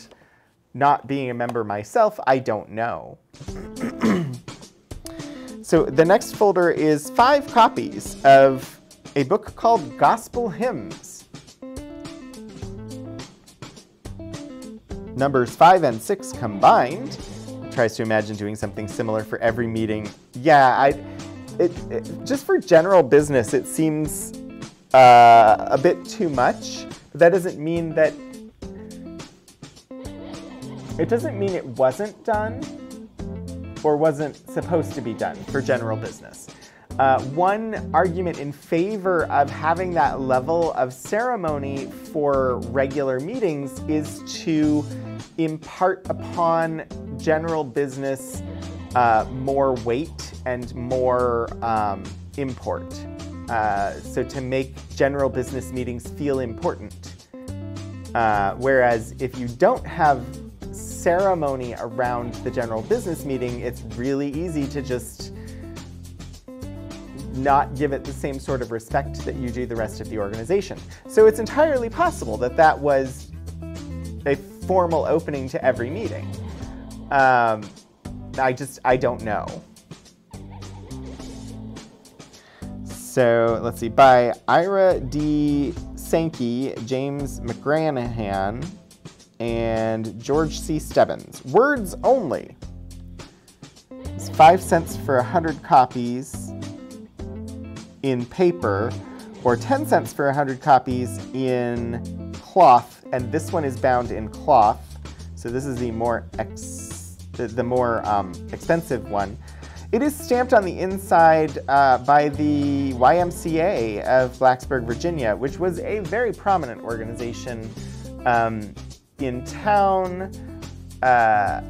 not being a member myself, I don't know. So the next folder is five copies of a book called Gospel Hymns. Numbers five and six combined. Tries to imagine doing something similar for every meeting. Yeah, I it, it, just for general business, it seems uh, a bit too much. But that doesn't mean that it doesn't mean it wasn't done or wasn't supposed to be done for general business. Uh, one argument in favor of having that level of ceremony for regular meetings is to impart upon general business uh, more weight and more um, import. Uh, so to make general business meetings feel important. Uh, whereas if you don't have ceremony around the general business meeting, it's really easy to just not give it the same sort of respect that you do the rest of the organization. So it's entirely possible that that was a formal opening to every meeting. Um, I just, I don't know. So let's see, by Ira D. Sankey, James McGranahan, and George C. Stebbins. Words only. It's five cents for a hundred copies in paper, or 10 cents for a hundred copies in cloth, and this one is bound in cloth. So this is the more ex the, the more um, expensive one. It is stamped on the inside uh, by the YMCA of Blacksburg, Virginia, which was a very prominent organization um, in town uh,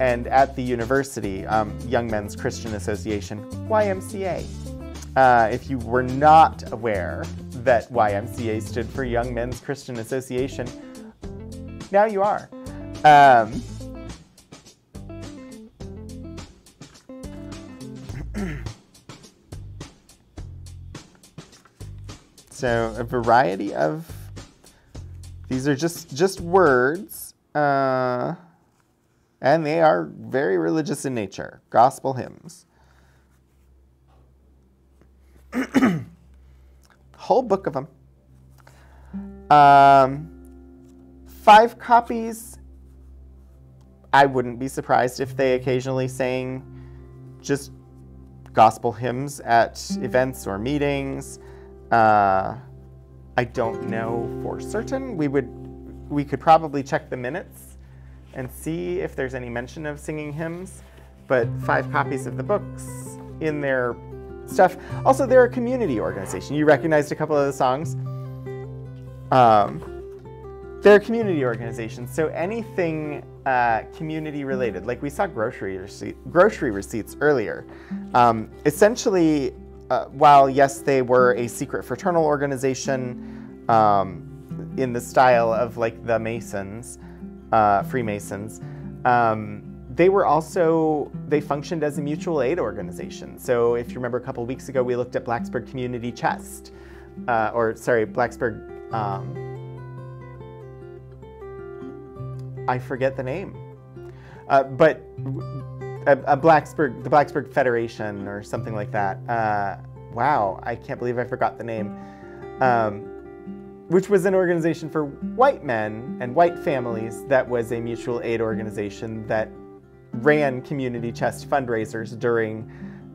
and at the university, um, Young Men's Christian Association, YMCA. Uh, if you were not aware that YMCA stood for Young Men's Christian Association, now you are. Um, [CLEARS THROAT] so a variety of these are just just words, uh, and they are very religious in nature. Gospel hymns. [CLEARS THROAT] Whole book of them. Um, five copies. I wouldn't be surprised if they occasionally sang just gospel hymns at events or meetings. Uh, I don't know for certain. We would, we could probably check the minutes and see if there's any mention of singing hymns. But five copies of the books in their stuff. Also, they're a community organization. You recognized a couple of the songs. Um, they're a community organization, so anything uh, community related, like we saw grocery, receipt, grocery receipts earlier. Um, essentially, uh, while yes, they were a secret fraternal organization um, in the style of like the Masons, uh, Freemasons, um, they were also, they functioned as a mutual aid organization. So if you remember a couple weeks ago, we looked at Blacksburg Community Chest, uh, or sorry, Blacksburg, um, I forget the name. Uh, but a, a, Blacksburg, the Blacksburg Federation or something like that. Uh, wow, I can't believe I forgot the name. Um, which was an organization for white men and white families that was a mutual aid organization that ran community chest fundraisers during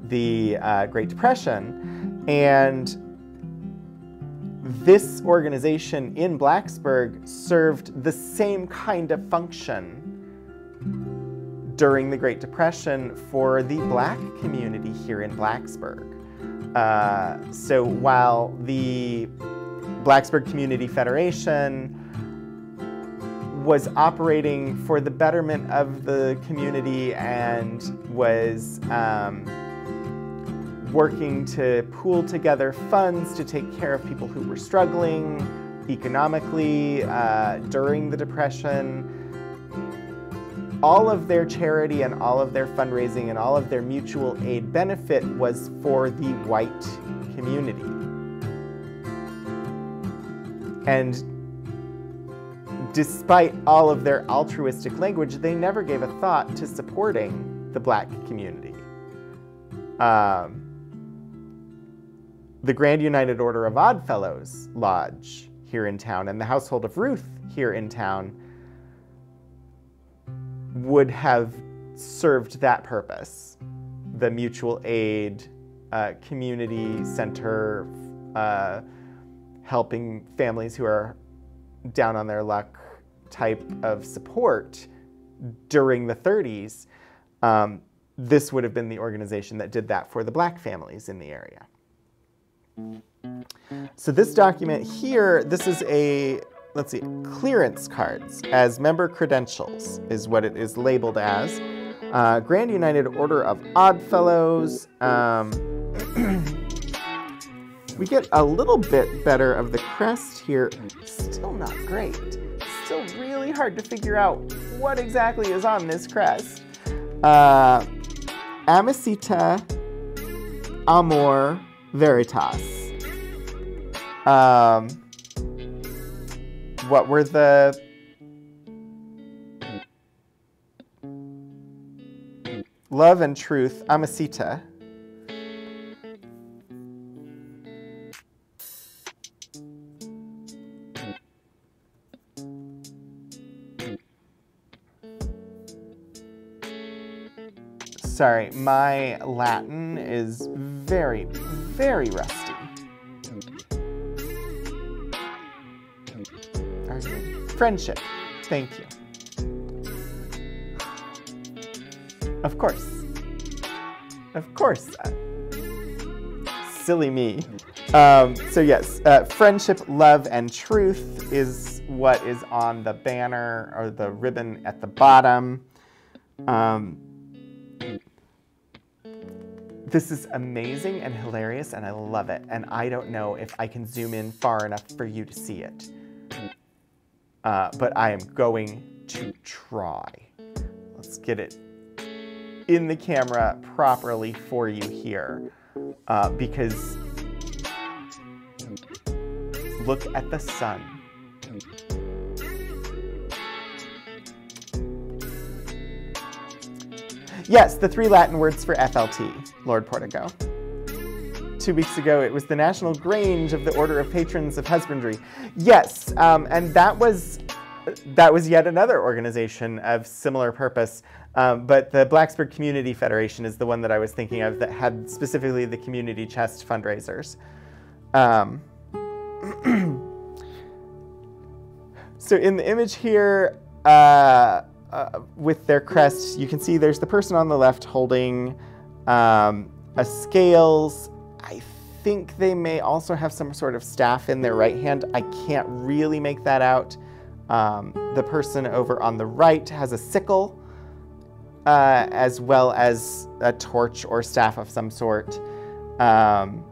the uh, Great Depression. And this organization in Blacksburg served the same kind of function during the Great Depression for the black community here in Blacksburg. Uh, so while the Blacksburg Community Federation was operating for the betterment of the community and was um, working to pool together funds to take care of people who were struggling economically uh, during the Depression. All of their charity and all of their fundraising and all of their mutual aid benefit was for the white community. And despite all of their altruistic language, they never gave a thought to supporting the black community. Um, the Grand United Order of Oddfellows Lodge here in town and the Household of Ruth here in town would have served that purpose. The mutual aid, uh, community center, uh, helping families who are down on their luck type of support during the 30s, um, this would have been the organization that did that for the black families in the area. So this document here, this is a, let's see, clearance cards as member credentials is what it is labeled as. Uh, Grand United Order of Oddfellows. Um, [CLEARS THROAT] we get a little bit better of the crest here. Still not great. Still really hard to figure out what exactly is on this crest. Uh, Amicita Amor Veritas. Um, what were the love and truth, Amicita. Sorry, my Latin is very, very rusty. Friendship. Thank you. Of course. Of course. Silly me. Um, so yes, uh, friendship, love, and truth is what is on the banner or the ribbon at the bottom. Um, this is amazing and hilarious, and I love it. And I don't know if I can zoom in far enough for you to see it uh, but I am going to try. Let's get it in the camera properly for you here uh, because look at the sun. Yes, the three Latin words for FLT, Lord Portico. Two weeks ago it was the National Grange of the Order of Patrons of Husbandry. Yes, um, and that was that was yet another organization of similar purpose. Um, but the Blacksburg Community Federation is the one that I was thinking of that had specifically the community chest fundraisers. Um, [CLEARS THROAT] so in the image here, uh, uh, with their crests, you can see there's the person on the left holding um, a scales. I think they may also have some sort of staff in their right hand. I can't really make that out. Um, the person over on the right has a sickle, uh, as well as a torch or staff of some sort. Um,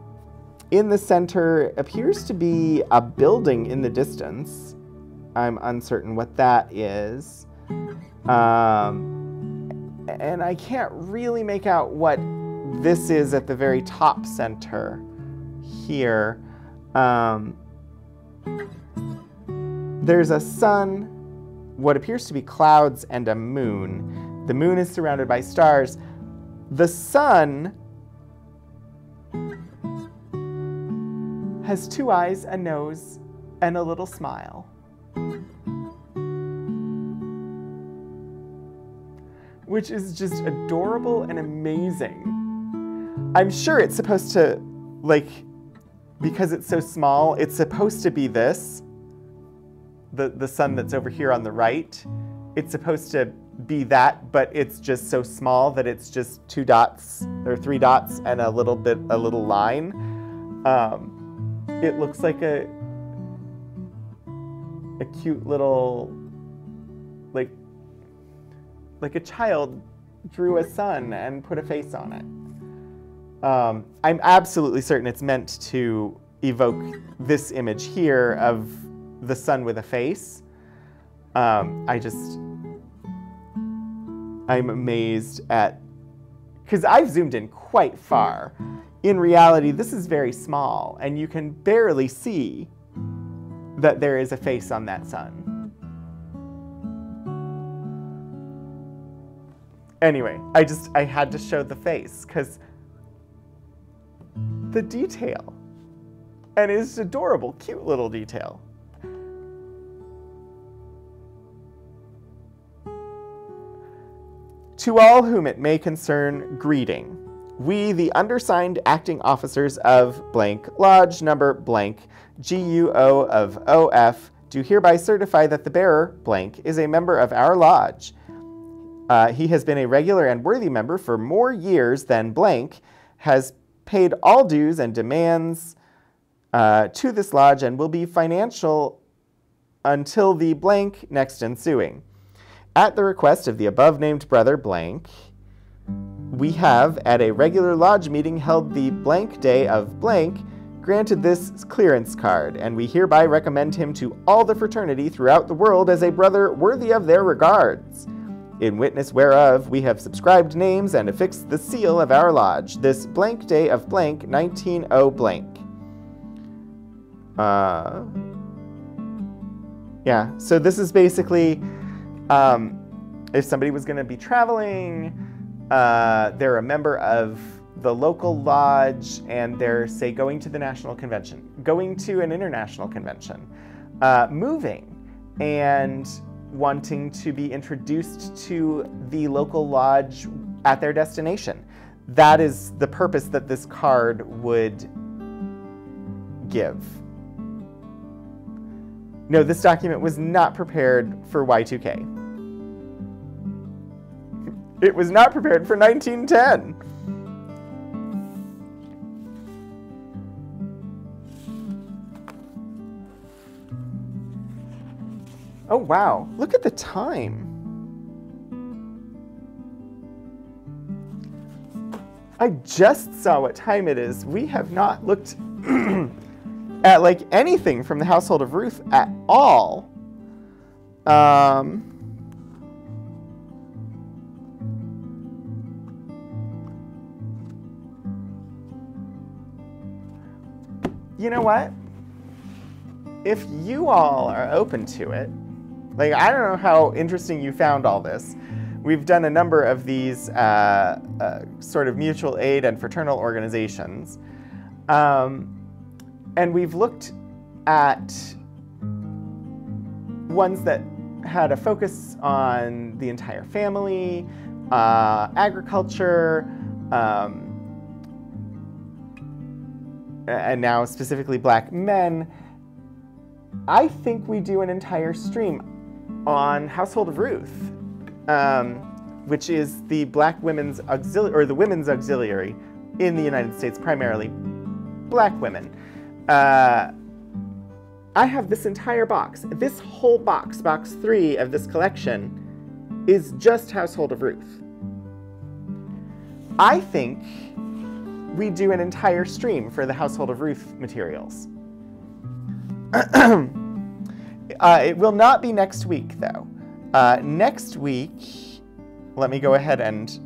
in the center appears to be a building in the distance. I'm uncertain what that is. Um, and I can't really make out what this is at the very top center here. Um, there's a sun, what appears to be clouds, and a moon. The moon is surrounded by stars. The sun has two eyes, a nose, and a little smile. Which is just adorable and amazing. I'm sure it's supposed to, like, because it's so small, it's supposed to be this, the, the sun that's over here on the right, it's supposed to be that, but it's just so small that it's just two dots or three dots and a little bit, a little line. Um, it looks like a, a cute little, like, like a child drew a sun and put a face on it. Um, I'm absolutely certain it's meant to evoke this image here of the sun with a face. Um, I just, I'm amazed at, because I've zoomed in quite far. In reality, this is very small, and you can barely see that there is a face on that sun. Anyway, I just, I had to show the face, because the detail. And it's adorable, cute little detail. To all whom it may concern, greeting. We, the undersigned acting officers of blank lodge number blank GUO of OF, do hereby certify that the bearer blank is a member of our lodge. Uh, he has been a regular and worthy member for more years than blank, has paid all dues and demands uh, to this lodge, and will be financial until the blank next ensuing. At the request of the above named brother blank, we have, at a regular lodge meeting held the blank day of blank, granted this clearance card, and we hereby recommend him to all the fraternity throughout the world as a brother worthy of their regards. In witness whereof, we have subscribed names and affixed the seal of our lodge, this blank day of blank 190 blank. Uh, yeah, so this is basically um, if somebody was going to be traveling, uh, they're a member of the local lodge, and they're, say, going to the national convention, going to an international convention, uh, moving, and wanting to be introduced to the local lodge at their destination. That is the purpose that this card would give. No, this document was not prepared for Y2K. It was not prepared for 1910. Oh, wow. Look at the time. I just saw what time it is. We have not looked [CLEARS THROAT] at like anything from the household of Ruth at all. Um, you know what? If you all are open to it, like, I don't know how interesting you found all this. We've done a number of these uh, uh, sort of mutual aid and fraternal organizations. Um, and we've looked at ones that had a focus on the entire family, uh, agriculture, um, and now specifically black men. I think we do an entire stream on Household of Ruth, um, which is the black women's auxiliary, or the women's auxiliary in the United States, primarily black women. Uh, I have this entire box. This whole box, box three of this collection, is just Household of Ruth. I think we do an entire stream for the Household of Ruth materials. [CLEARS THROAT] uh, it will not be next week, though. Uh, next week, let me go ahead and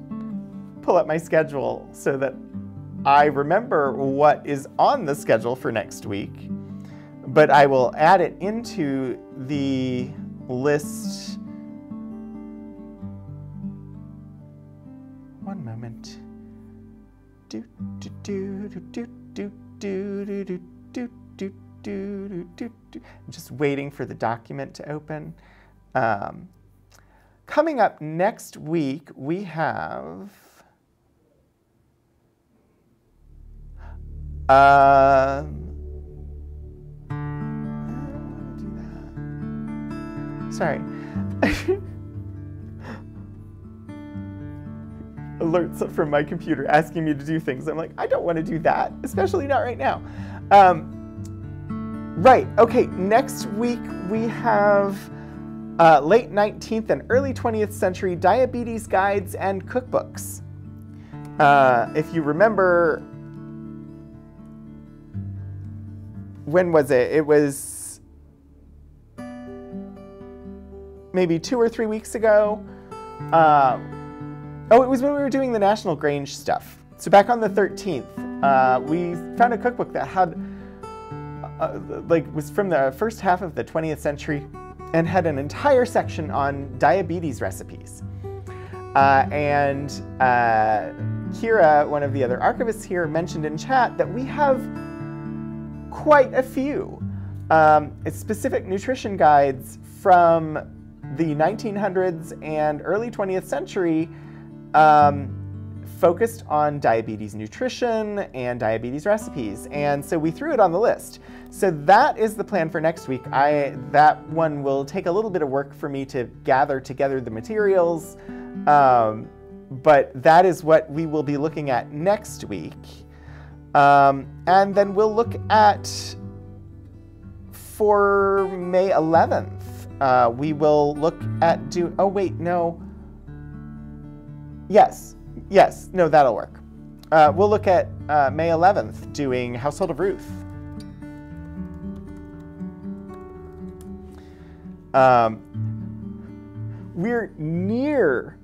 pull up my schedule so that I remember what is on the schedule for next week but I will add it into the list. One moment. Do do do do do do do do do do do do. I'm just waiting for the document to open. Um, coming up next week, we have. Um, Sorry. [LAUGHS] Alerts from my computer asking me to do things. I'm like, I don't want to do that, especially not right now. Um, right, okay, next week we have uh, late 19th and early 20th century diabetes guides and cookbooks. Uh, if you remember, when was it? It was maybe two or three weeks ago. Uh, oh, it was when we were doing the National Grange stuff. So back on the 13th, uh, we found a cookbook that had, uh, like, was from the first half of the 20th century and had an entire section on diabetes recipes. Uh, and uh, Kira, one of the other archivists here, mentioned in chat that we have quite a few. Um, specific nutrition guides from the 1900s and early 20th century um, focused on diabetes nutrition and diabetes recipes. And so we threw it on the list. So that is the plan for next week. I That one will take a little bit of work for me to gather together the materials. Um, but that is what we will be looking at next week. Um, and then we'll look at for May 11th uh, we will look at do. Oh wait, no. Yes, yes, no, that'll work. Uh, we'll look at uh, May 11th doing Household of Ruth. Um, we're near,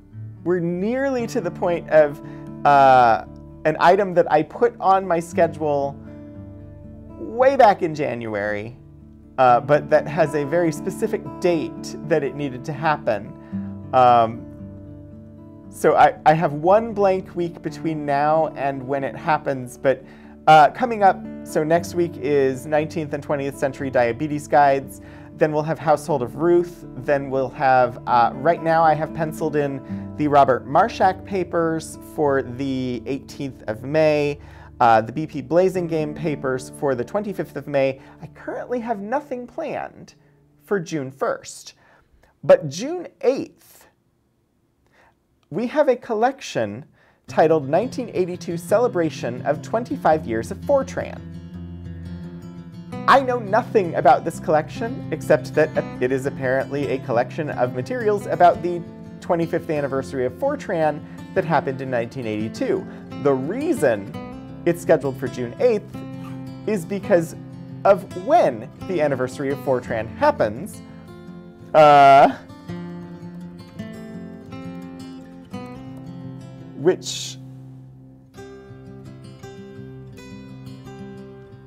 we're nearly to the point of uh, an item that I put on my schedule way back in January uh, but that has a very specific date that it needed to happen. Um, so I, I have one blank week between now and when it happens, but uh, coming up, so next week is 19th and 20th century diabetes guides. Then we'll have Household of Ruth. Then we'll have, uh, right now I have penciled in the Robert Marshak papers for the 18th of May uh, the BP Blazing Game papers for the 25th of May. I currently have nothing planned for June 1st. But June 8th, we have a collection titled 1982 Celebration of 25 Years of Fortran. I know nothing about this collection except that it is apparently a collection of materials about the 25th anniversary of Fortran that happened in 1982. The reason it's scheduled for June 8th is because of when the anniversary of Fortran happens. Uh, which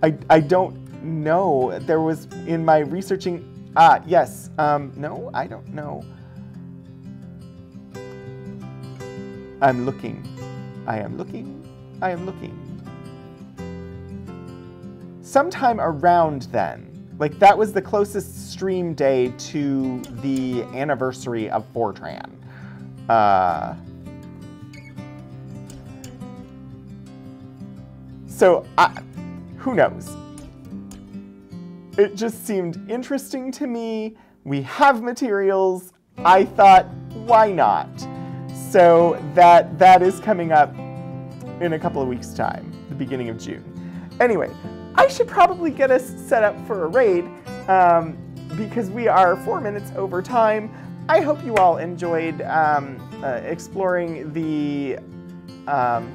I, I don't know. There was in my researching. Ah, yes. Um, no, I don't know. I'm looking. I am looking. I am looking. sometime around then, like that was the closest stream day to the anniversary of Fortran. Uh, so I, who knows? It just seemed interesting to me. We have materials. I thought, why not? So that that is coming up in a couple of weeks' time, the beginning of June. Anyway, I should probably get us set up for a raid um, because we are four minutes over time. I hope you all enjoyed um, uh, exploring the um,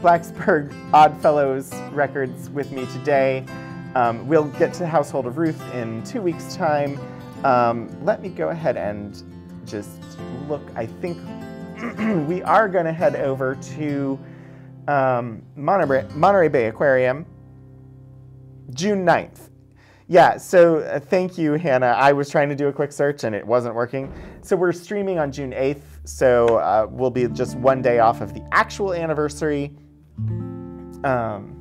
Blacksburg Oddfellows records with me today. Um, we'll get to Household of Ruth in two weeks' time. Um, let me go ahead and just look. I think [CLEARS THROAT] we are going to head over to um, Monterey, Monterey Bay Aquarium June 9th. Yeah, so uh, thank you, Hannah. I was trying to do a quick search and it wasn't working. So we're streaming on June 8th, so uh, we'll be just one day off of the actual anniversary. Um,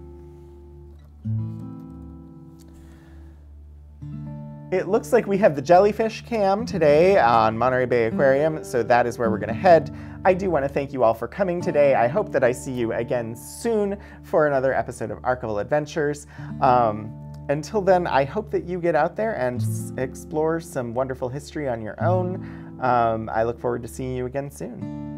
it looks like we have the jellyfish cam today on Monterey Bay Aquarium, so that is where we're going to head. I do want to thank you all for coming today. I hope that I see you again soon for another episode of Archival Adventures. Um, until then, I hope that you get out there and explore some wonderful history on your own. Um, I look forward to seeing you again soon.